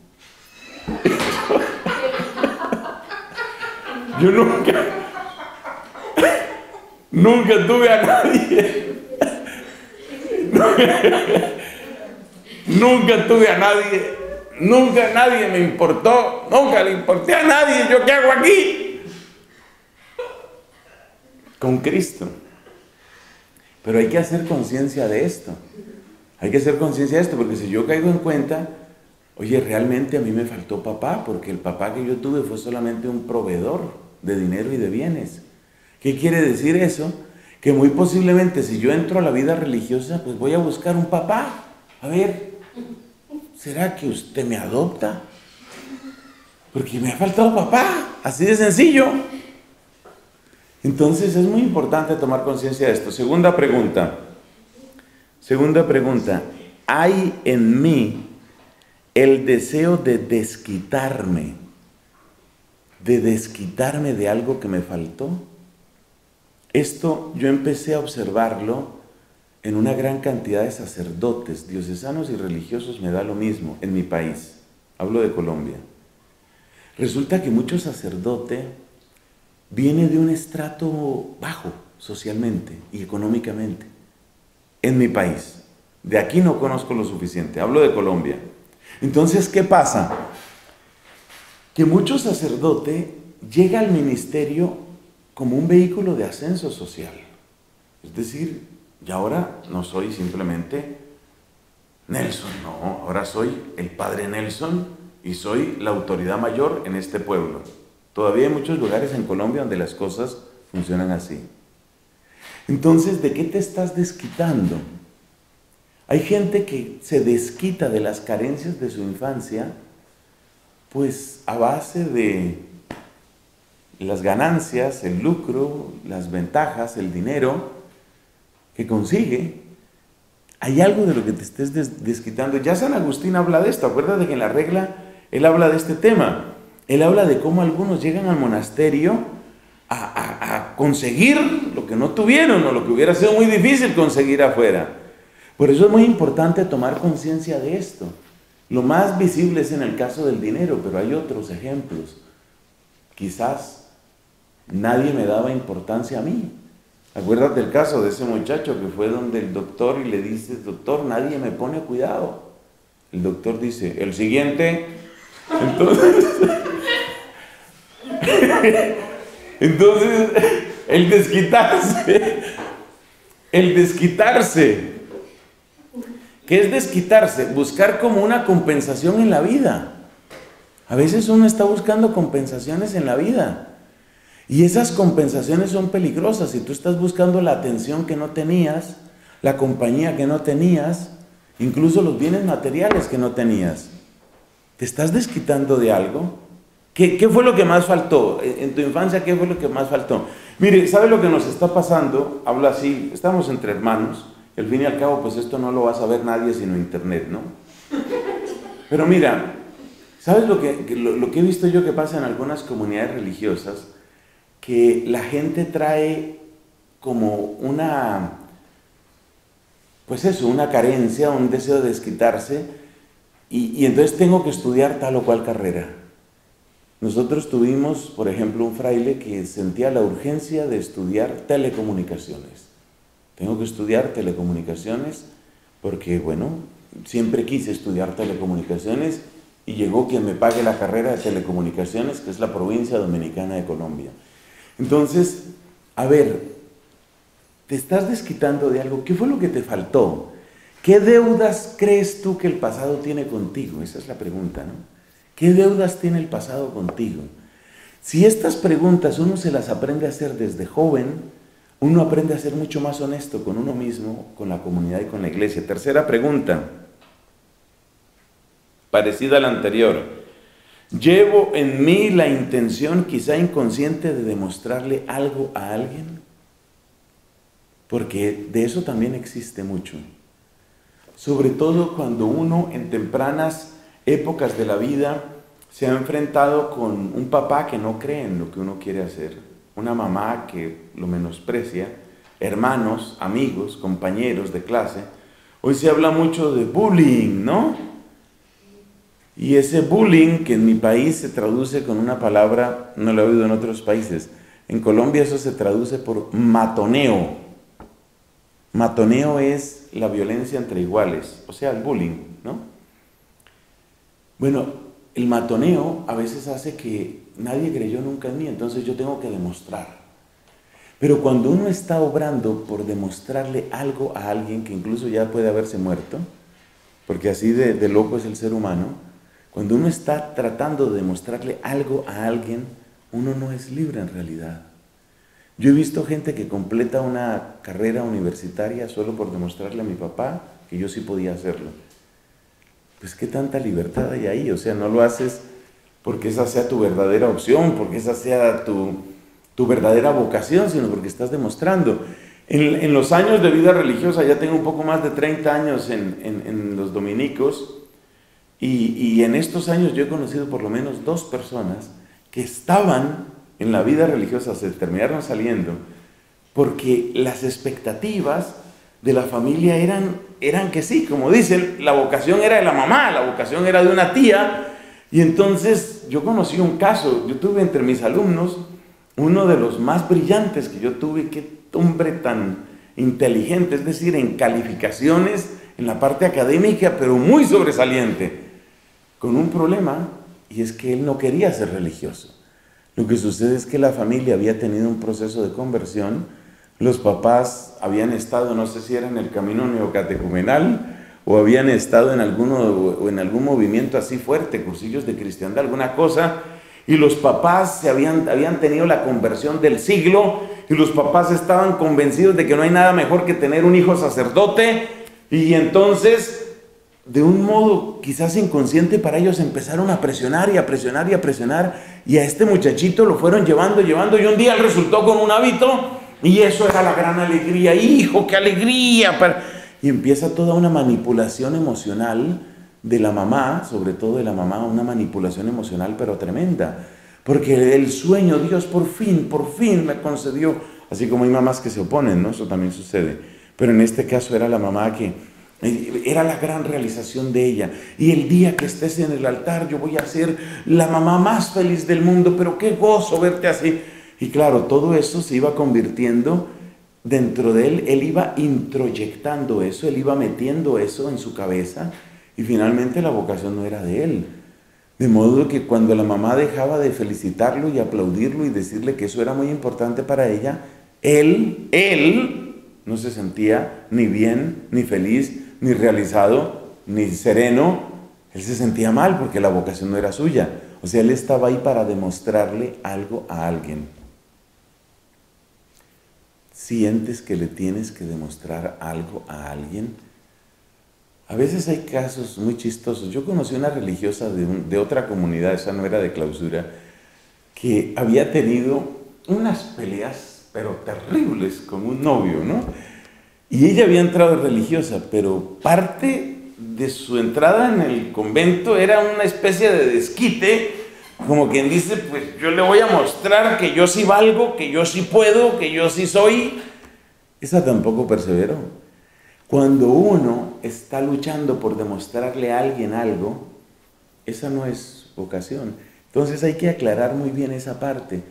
yo nunca, nunca tuve a nadie. nunca tuve a nadie Nunca nadie me importó, nunca le importé a nadie. ¿Yo qué hago aquí? Con Cristo. Pero hay que hacer conciencia de esto. Hay que hacer conciencia de esto, porque si yo caigo en cuenta, oye, realmente a mí me faltó papá, porque el papá que yo tuve fue solamente un proveedor de dinero y de bienes. ¿Qué quiere decir eso? Que muy posiblemente si yo entro a la vida religiosa, pues voy a buscar un papá. A ver, ¿será que usted me adopta? Porque me ha faltado papá, así de sencillo. Entonces es muy importante tomar conciencia de esto. Segunda pregunta. Segunda pregunta. ¿Hay en mí el deseo de desquitarme? De desquitarme de algo que me faltó. Esto yo empecé a observarlo en una gran cantidad de sacerdotes, diocesanos y religiosos me da lo mismo en mi país. Hablo de Colombia. Resulta que mucho sacerdote viene de un estrato bajo socialmente y económicamente en mi país. De aquí no conozco lo suficiente, hablo de Colombia. Entonces, ¿qué pasa? Que mucho sacerdote llega al ministerio como un vehículo de ascenso social. Es decir, y ahora no soy simplemente Nelson, no, ahora soy el padre Nelson y soy la autoridad mayor en este pueblo. Todavía hay muchos lugares en Colombia donde las cosas funcionan así. Entonces, ¿de qué te estás desquitando? Hay gente que se desquita de las carencias de su infancia, pues a base de las ganancias, el lucro, las ventajas, el dinero que consigue. Hay algo de lo que te estés desquitando. Ya San Agustín habla de esto. Acuérdate que en la regla él habla de este tema. Él habla de cómo algunos llegan al monasterio a, conseguir lo que no tuvieron o lo que hubiera sido muy difícil conseguir afuera. Por eso es muy importante tomar conciencia de esto. Lo más visible es en el caso del dinero, pero hay otros ejemplos. Quizás nadie me daba importancia a mí. Acuérdate el caso de ese muchacho que fue donde el doctor y le dice, doctor, nadie me pone cuidado. El doctor dice, el siguiente. Entonces, entonces el desquitarse, el desquitarse. ¿Qué es desquitarse? Buscar como una compensación en la vida. A veces uno está buscando compensaciones en la vida. Y esas compensaciones son peligrosas. Si tú estás buscando la atención que no tenías, la compañía que no tenías, incluso los bienes materiales que no tenías, ¿te estás desquitando de algo? ¿Qué, ¿Qué, fue lo que más faltó? En tu infancia, ¿qué fue lo que más faltó? Mire, ¿sabe lo que nos está pasando? Habla así, estamos entre hermanos. Al fin y al cabo, pues esto no lo va a saber nadie sino internet, ¿no? Pero mira, ¿sabes lo que, lo, lo que he visto yo que pasa en algunas comunidades religiosas? que la gente trae como una, pues eso, una carencia, un deseo de desquitarse, y, y, entonces tengo que estudiar tal o cual carrera. Nosotros tuvimos, por ejemplo, un fraile que sentía la urgencia de estudiar telecomunicaciones. Tengo que estudiar telecomunicaciones porque, bueno, siempre quise estudiar telecomunicaciones y llegó quien me pague la carrera de telecomunicaciones, que es la provincia dominicana de Colombia. Entonces, a ver, te estás desquitando de algo. ¿Qué fue lo que te faltó? ¿Qué deudas crees tú que el pasado tiene contigo? Esa es la pregunta, ¿no? ¿Qué deudas tiene el pasado contigo? Si estas preguntas uno se las aprende a hacer desde joven, uno aprende a ser mucho más honesto con uno mismo, con la comunidad y con la iglesia. Tercera pregunta, parecida a la anterior. ¿Llevo en mí la intención quizá inconsciente de demostrarle algo a alguien? Porque de eso también existe mucho. Sobre todo cuando uno en tempranas épocas de la vida se ha enfrentado con un papá que no cree en lo que uno quiere hacer, una mamá que lo menosprecia, hermanos, amigos, compañeros de clase. Hoy se habla mucho de bullying, ¿no? Y ese bullying, que en mi país se traduce con una palabra, no lo he oído en otros países, en Colombia eso se traduce por matoneo. Matoneo es la violencia entre iguales, o sea, el bullying, ¿no? Bueno, el matoneo a veces hace que nadie creyó nunca en mí, entonces yo tengo que demostrar. Pero cuando uno está obrando por demostrarle algo a alguien que incluso ya puede haberse muerto, porque así de, loco es el ser humano, cuando uno está tratando de demostrarle algo a alguien, uno no es libre en realidad. Yo he visto gente que completa una carrera universitaria solo por demostrarle a mi papá que yo sí podía hacerlo. Pues qué tanta libertad hay ahí, o sea, no lo haces porque esa sea tu verdadera opción, porque esa sea tu, tu verdadera vocación, sino porque estás demostrando. En, los años de vida religiosa, ya tengo un poco más de 30 años en, en los dominicos, y, en estos años yo he conocido por lo menos dos personas que estaban en la vida religiosa, se terminaron saliendo, porque las expectativas de la familia eran, eran que sí, como dicen, la vocación era de la mamá, la vocación era de una tía, y entonces yo conocí un caso, yo tuve entre mis alumnos uno de los más brillantes que yo tuve, qué hombre tan inteligente, es decir, en calificaciones, en la parte académica, pero muy sobresaliente, con un problema, y es que él no quería ser religioso. Lo que sucede es que la familia había tenido un proceso de conversión, los papás habían estado, no sé si era en el camino neocatecumenal, o habían estado en, alguno, o en algún movimiento así fuerte, cursillos de cristiandad, alguna cosa, y los papás se habían, habían tenido la conversión del siglo, y los papás estaban convencidos de que no hay nada mejor que tener un hijo sacerdote, y entonces, de un modo quizás inconsciente para ellos, empezaron a presionar y a presionar y a presionar, y a este muchachito lo fueron llevando, llevando, y un día resultó con un hábito, y eso era la gran alegría, hijo, qué alegría. Y empieza toda una manipulación emocional de la mamá, sobre todo de la mamá, una manipulación emocional pero tremenda. Porque el sueño, Dios por fin, por fin me concedió. Así como hay mamás que se oponen, ¿no? Eso también sucede. Pero en este caso era la mamá que era la gran realización de ella. Y el día que estés en el altar, yo voy a ser la mamá más feliz del mundo, pero qué gozo verte así. Y claro, todo eso se iba convirtiendo dentro de él, él iba introyectando eso, él iba metiendo eso en su cabeza y finalmente la vocación no era de él. De modo que cuando la mamá dejaba de felicitarlo y aplaudirlo y decirle que eso era muy importante para ella, él, él no se sentía ni bien, ni feliz, ni realizado, ni sereno. Él se sentía mal porque la vocación no era suya. O sea, él estaba ahí para demostrarle algo a alguien sientes que le tienes que demostrar algo a alguien. A veces hay casos muy chistosos. Yo conocí una religiosa de, otra comunidad, esa no era de clausura, que había tenido unas peleas, pero terribles, con un novio, ¿no? Y ella había entrado religiosa, pero parte de su entrada en el convento era una especie de desquite como quien dice, pues yo le voy a mostrar que yo sí valgo, que yo sí puedo, que yo sí soy. Esa tampoco perseveró. Cuando uno está luchando por demostrarle a alguien algo, esa no es vocación. Entonces hay que aclarar muy bien esa parte.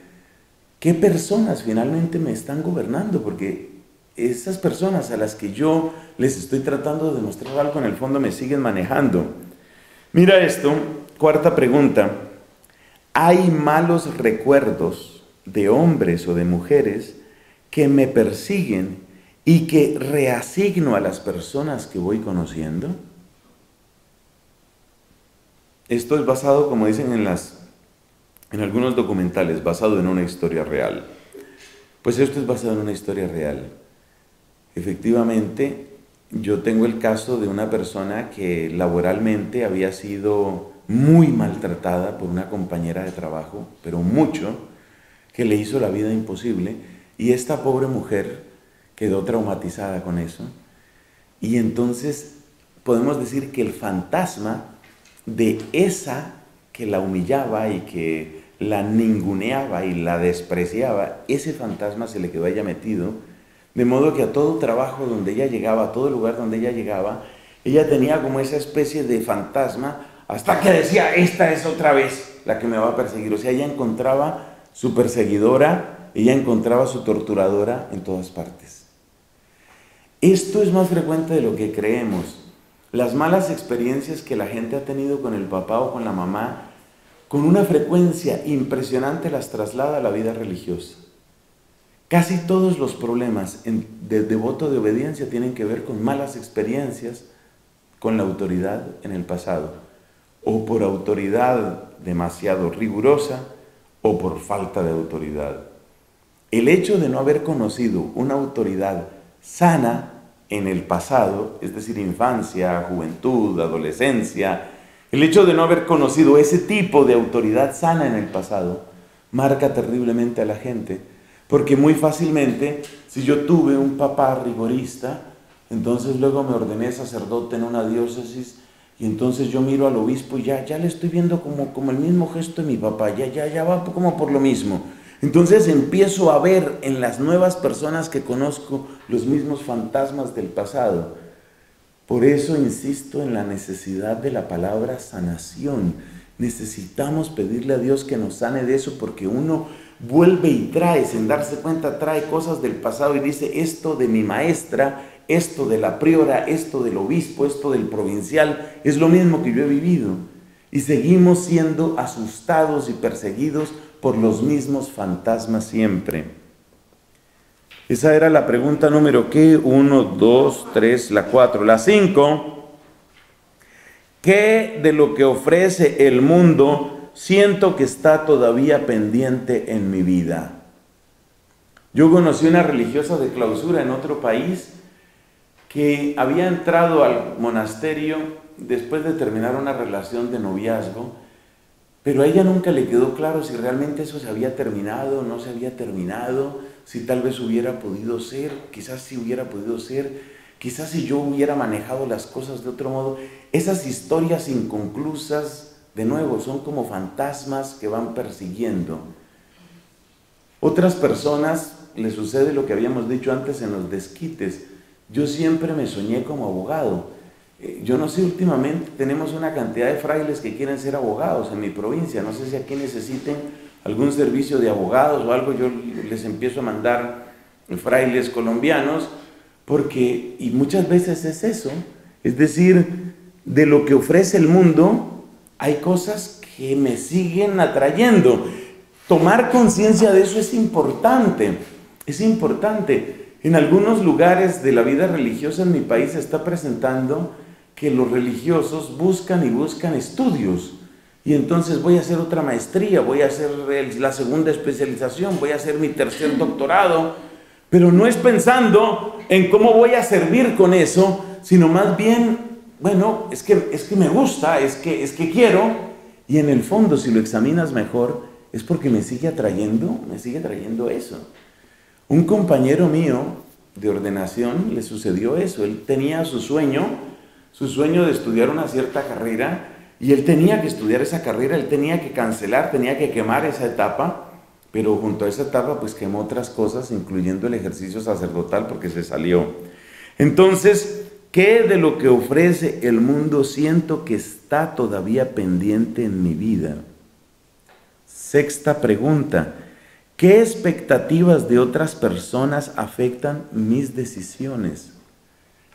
¿Qué personas finalmente me están gobernando? Porque esas personas a las que yo les estoy tratando de demostrar algo en el fondo me siguen manejando. Mira esto, cuarta pregunta hay malos recuerdos de hombres o de mujeres que me persiguen y que reasigno a las personas que voy conociendo? Esto es basado, como dicen en, las, en algunos documentales, basado en una historia real. Pues esto es basado en una historia real. Efectivamente, yo tengo el caso de una persona que laboralmente había sido muy maltratada por una compañera de trabajo, pero mucho, que le hizo la vida imposible. Y esta pobre mujer quedó traumatizada con eso. Y entonces podemos decir que el fantasma de esa que la humillaba y que la ninguneaba y la despreciaba, ese fantasma se le quedó a ella metido, de modo que a todo trabajo donde ella llegaba, a todo lugar donde ella llegaba, ella tenía como esa especie de fantasma hasta que decía, esta es otra vez la que me va a perseguir. O sea, ella encontraba su perseguidora, ella encontraba su torturadora en todas partes. Esto es más frecuente de lo que creemos. Las malas experiencias que la gente ha tenido con el papá o con la mamá, con una frecuencia impresionante las traslada a la vida religiosa. Casi todos los problemas de devoto de obediencia tienen que ver con malas experiencias con la autoridad en el pasado o por autoridad demasiado rigurosa o por falta de autoridad. El hecho de no haber conocido una autoridad sana en el pasado, es decir, infancia, juventud, adolescencia, el hecho de no haber conocido ese tipo de autoridad sana en el pasado, marca terriblemente a la gente, porque muy fácilmente, si yo tuve un papá rigorista, entonces luego me ordené sacerdote en una diócesis y entonces yo miro al obispo y ya, ya le estoy viendo como, como el mismo gesto de mi papá, ya, ya, ya va como por lo mismo. Entonces empiezo a ver en las nuevas personas que conozco los mismos fantasmas del pasado. Por eso insisto en la necesidad de la palabra sanación. necesitamos pedirle a Dios que nos sane de eso porque uno vuelve y trae, sin darse cuenta, trae cosas del pasado y dice, esto de mi maestra, esto de la priora, esto del obispo, esto del provincial, es lo mismo que yo he vivido. Y seguimos siendo asustados y perseguidos por los mismos fantasmas siempre. Esa era la pregunta número ¿qué? Uno, dos, tres, la cuatro. La cinco, ¿qué de lo que ofrece el mundo siento que está todavía pendiente en mi vida? Yo conocí una religiosa de clausura en otro país que había entrado al monasterio después de terminar una relación de noviazgo, pero a ella nunca le quedó claro si realmente eso se había terminado o no se había terminado, si tal vez hubiera podido ser, quizás si hubiera podido ser, quizás si yo hubiera manejado las cosas de otro modo. Esas historias inconclusas, de nuevo, son como fantasmas que van persiguiendo. Otras personas les sucede lo que habíamos dicho antes en los desquites. Yo siempre me soñé como abogado. Eh, yo no sé, últimamente tenemos una cantidad de frailes que quieren ser abogados en mi provincia. No sé si aquí necesiten algún servicio de abogados o algo. Yo les empiezo a mandar frailes colombianos porque, y muchas veces es eso, es decir, de lo que ofrece el mundo, hay cosas que me siguen atrayendo. Tomar conciencia de eso es importante, es importante. En algunos lugares de la vida religiosa en mi país se está presentando que los religiosos buscan y buscan estudios. Y entonces voy a hacer otra maestría, voy a hacer la segunda especialización, voy a hacer mi tercer doctorado, pero no es pensando en cómo voy a servir con eso, sino más bien, bueno, es que, es que me gusta, es que, es que quiero, y en el fondo, si lo examinas mejor, es porque me sigue atrayendo, me sigue atrayendo eso. Un compañero mío de ordenación le sucedió eso. Él tenía su sueño, su sueño de estudiar una cierta carrera, y él tenía que estudiar esa carrera, él tenía que cancelar, tenía que quemar esa etapa, pero junto a esa etapa pues quemó otras cosas, incluyendo el ejercicio sacerdotal, porque se salió. Entonces, ¿qué de lo que ofrece el mundo siento que está todavía pendiente en mi vida? Sexta pregunta. ¿Qué expectativas de otras personas afectan mis decisiones?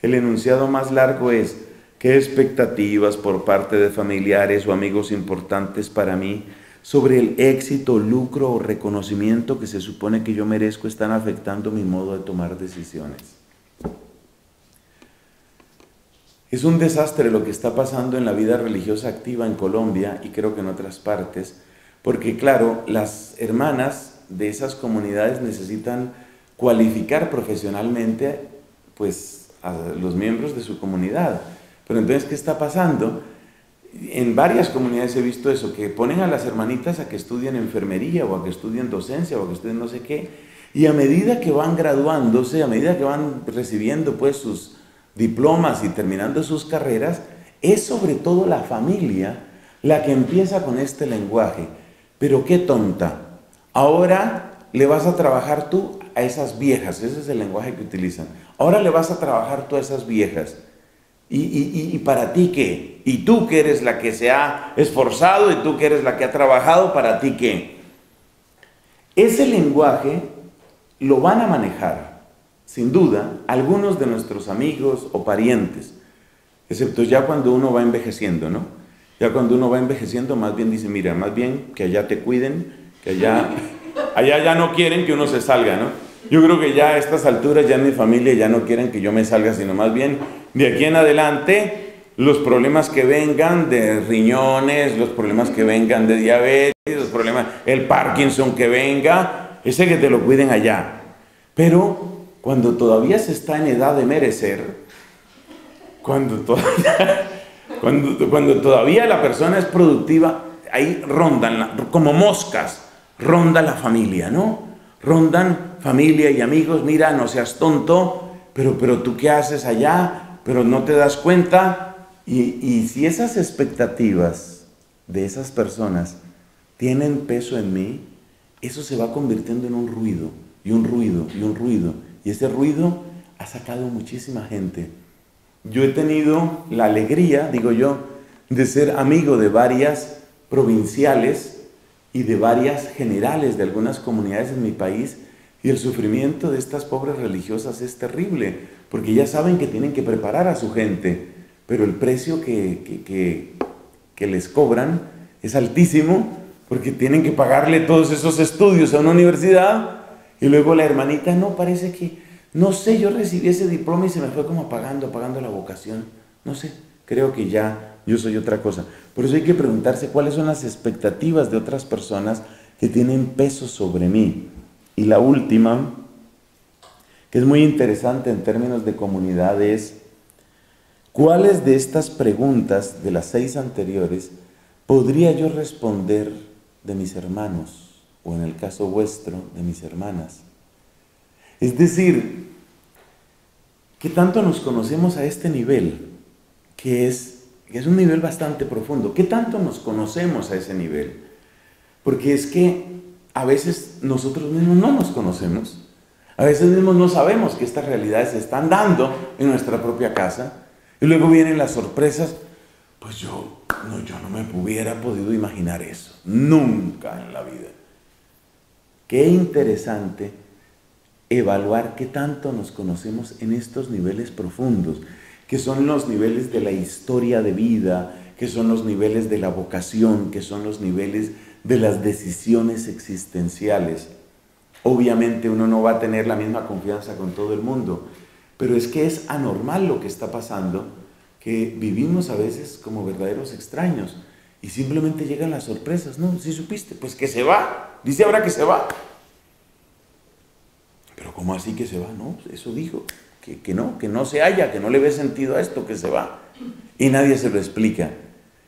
El enunciado más largo es, ¿qué expectativas por parte de familiares o amigos importantes para mí sobre el éxito, lucro o reconocimiento que se supone que yo merezco están afectando mi modo de tomar decisiones? Es un desastre lo que está pasando en la vida religiosa activa en Colombia y creo que en otras partes, porque claro, las hermanas de esas comunidades necesitan cualificar profesionalmente pues, a los miembros de su comunidad. Pero entonces, ¿qué está pasando? En varias comunidades he visto eso, que ponen a las hermanitas a que estudien enfermería o a que estudien docencia o a que estudien no sé qué, y a medida que van graduándose, a medida que van recibiendo pues sus diplomas y terminando sus carreras, es sobre todo la familia la que empieza con este lenguaje. Pero qué tonta, Ahora le vas a trabajar tú a esas viejas, ese es el lenguaje que utilizan. Ahora le vas a trabajar tú a esas viejas. ¿Y, para ti qué? ¿Y tú que eres la que se ha esforzado y tú que eres la que ha trabajado, para ti qué? Ese lenguaje lo van a manejar, sin duda, algunos de nuestros amigos o parientes, excepto ya cuando uno va envejeciendo, ¿no? Ya cuando uno va envejeciendo, más bien dice, mira, más bien que allá te cuiden, allá, allá ya no quieren que uno se salga, ¿no? Yo creo que ya a estas alturas, ya en mi familia ya no quieren que yo me salga, sino más bien de aquí en adelante los problemas que vengan de riñones, los problemas que vengan de diabetes, los problemas, el Parkinson que venga, ese que te lo cuiden allá. Pero cuando todavía se está en edad de merecer, cuando todavía, cuando todavía la persona es productiva, ahí rondan como moscas ronda la familia, ¿no? Rondan familia y amigos, mira, no seas tonto, pero, pero tú qué haces allá, pero no te das cuenta. Y, y si esas expectativas de esas personas tienen peso en mí, eso se va convirtiendo en un ruido, y un ruido, y un ruido. Y ese ruido ha sacado muchísima gente. Yo he tenido la alegría, digo yo, de ser amigo de varias provinciales y de varias generales de algunas comunidades en mi país y el sufrimiento de estas pobres religiosas es terrible, porque ya saben que tienen que preparar a su gente, pero el precio que, que les cobran es altísimo porque tienen que pagarle todos esos estudios a una universidad y luego la hermanita, no, parece que, no sé, yo recibí ese diploma y se me fue como apagando, apagando la vocación, no sé, creo que ya yo soy otra cosa. Por eso hay que preguntarse cuáles son las expectativas de otras personas que tienen peso sobre mí. Y la última, que es muy interesante en términos de comunidad, es cuáles de estas preguntas, de las seis anteriores, podría yo responder de mis hermanos o en el caso vuestro de mis hermanas. Es decir, que tanto nos conocemos a este nivel, que es, que es un nivel bastante profundo, ¿qué tanto nos conocemos a ese nivel? Porque es que a veces nosotros mismos no nos conocemos, a veces mismos no sabemos que estas realidades se están dando en nuestra propia casa, y luego vienen las sorpresas, pues yo no, yo no me hubiera podido imaginar eso, nunca en la vida. Qué interesante evaluar qué tanto nos conocemos en estos niveles profundos, que son los niveles de la historia de vida, que son los niveles de la vocación, que son los niveles de las decisiones existenciales. Obviamente uno no va a tener la misma confianza con todo el mundo, pero es que es anormal lo que está pasando que vivimos a veces como verdaderos extraños y simplemente llegan las sorpresas. No, si supiste, pues que se va. Dice ahora que se va. Pero ¿cómo así que se va? No, eso dijo. Que, no, que no se halla, que no le ve sentido a esto, que se va. Y nadie se lo explica.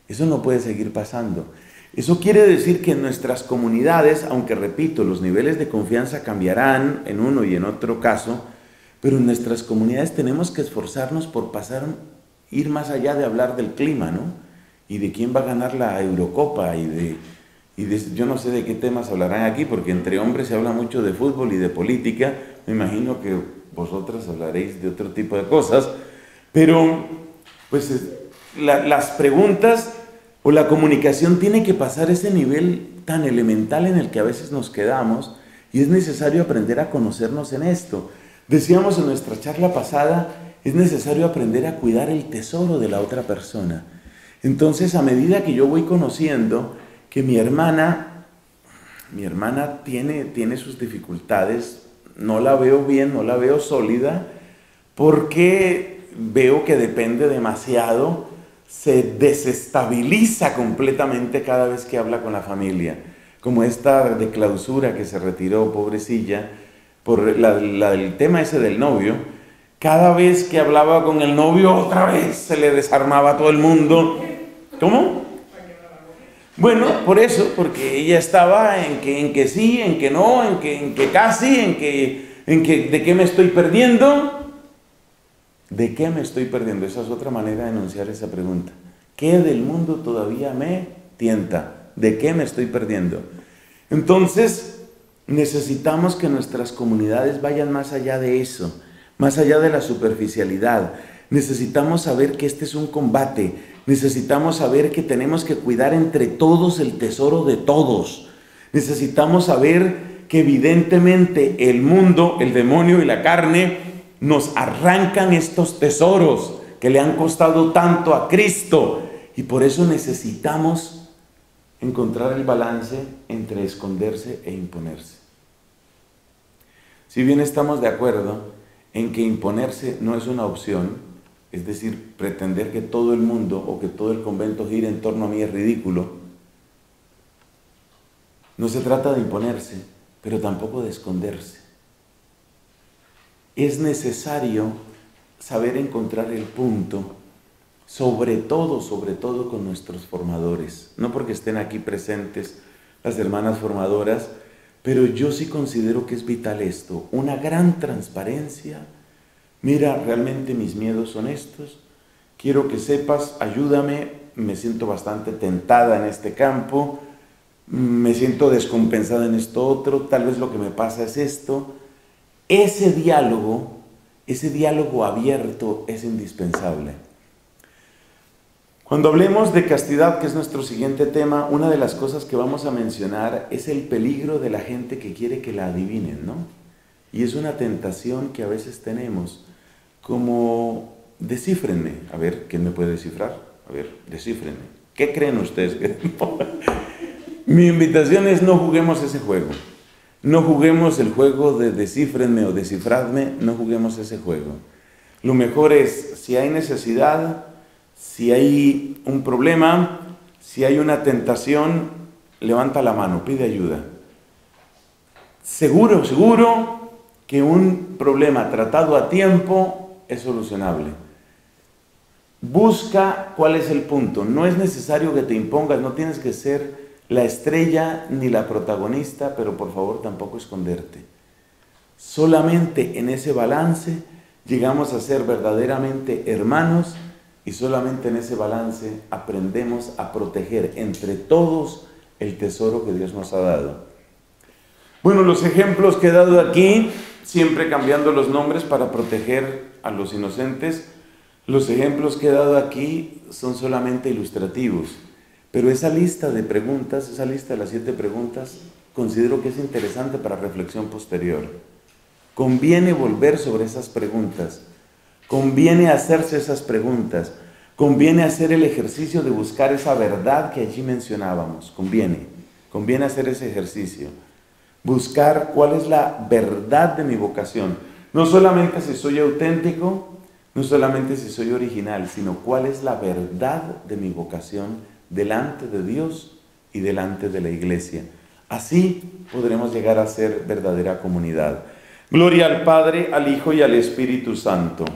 Eso no puede seguir pasando. Eso quiere decir que en nuestras comunidades, aunque repito, los niveles de confianza cambiarán en uno y en otro caso, pero en nuestras comunidades tenemos que esforzarnos por pasar ir más allá de hablar del clima, ¿no? Y de quién va a ganar la Eurocopa y de, y de, yo no sé de qué temas hablarán aquí, porque entre hombres se habla mucho de fútbol y de política, me imagino que vosotras hablaréis de otro tipo de cosas, pero pues las preguntas o la comunicación tiene que pasar ese nivel tan elemental en el que a veces nos quedamos y es necesario aprender a conocernos en esto. Decíamos en nuestra charla pasada es necesario aprender a cuidar el tesoro de la otra persona. Entonces, a medida que yo voy conociendo que mi hermana, mi hermana tiene, tiene sus dificultades, no la veo bien, no la veo sólida, porque veo que depende demasiado, se desestabiliza completamente cada vez que habla con la familia, como esta de clausura que se retiró, pobrecilla, por la, el tema ese del novio, cada vez que hablaba con el novio, otra vez se le desarmaba a todo el mundo. ¿Cómo? Bueno, por eso, porque ella estaba en que, en que sí, en que no, en que, en que casi, en que, en que de qué me estoy perdiendo. ¿De qué me estoy perdiendo? Esa es otra manera de enunciar esa pregunta. ¿Qué del mundo todavía me tienta? ¿De qué me estoy perdiendo? Entonces, necesitamos que nuestras comunidades vayan más allá de eso más allá de la superficialidad. Necesitamos saber que este es un combate. Necesitamos saber que tenemos que cuidar entre todos el tesoro de todos. Necesitamos saber que evidentemente el mundo, el demonio y la carne nos arrancan estos tesoros que le han costado tanto a Cristo. Y por eso necesitamos encontrar el balance entre esconderse e imponerse. Si bien estamos de acuerdo en que imponerse no es una opción, es decir, pretender que todo el mundo o que todo el convento gire en torno a mí es ridículo. No se trata de imponerse, pero tampoco de esconderse. Es necesario saber encontrar el punto, sobre todo, sobre todo con nuestros formadores. No porque estén aquí presentes las hermanas formadoras, pero yo sí considero que es vital esto, una gran transparencia. Mira, realmente mis miedos son estos. Quiero que sepas, ayúdame, me siento bastante tentada en este campo, me siento descompensada en esto otro, tal vez lo que me pasa es esto. Ese diálogo, ese diálogo abierto es indispensable. Cuando hablemos de castidad, que es nuestro siguiente tema, una de las cosas que vamos a mencionar es el peligro de la gente que quiere que la adivinen, ¿no? Y es una tentación que a veces tenemos, como descifrenme. A ver, ¿quién me puede descifrar? A ver, descifrenme. ¿Qué creen ustedes? Mi invitación es no juguemos ese juego. No juguemos el juego de descifrenme o descifradme, no juguemos ese juego. Lo mejor es, si hay necesidad, si hay un problema, si hay una tentación, levanta la mano, pide ayuda. Seguro, seguro que un problema tratado a tiempo es solucionable. Busca cuál es el punto. No es necesario que te impongas, no tienes que ser la estrella ni la protagonista, pero por favor tampoco esconderte. Solamente en ese balance llegamos a ser verdaderamente hermanos y solamente en ese balance aprendemos a proteger entre todos el tesoro que Dios nos ha dado. Bueno, los ejemplos que he dado aquí, siempre cambiando los nombres para proteger a los inocentes, los ejemplos que he dado aquí son solamente ilustrativos, pero esa lista de preguntas, esa lista de las siete preguntas, considero que es interesante para reflexión posterior. Conviene volver sobre esas preguntas Conviene hacerse esas preguntas. Conviene hacer el ejercicio de buscar esa verdad que allí mencionábamos. Conviene. Conviene hacer ese ejercicio. Buscar cuál es la verdad de mi vocación. No solamente si soy auténtico, no solamente si soy original, sino cuál es la verdad de mi vocación delante de Dios y delante de la iglesia. Así podremos llegar a ser verdadera comunidad. Gloria al Padre, al Hijo y al Espíritu Santo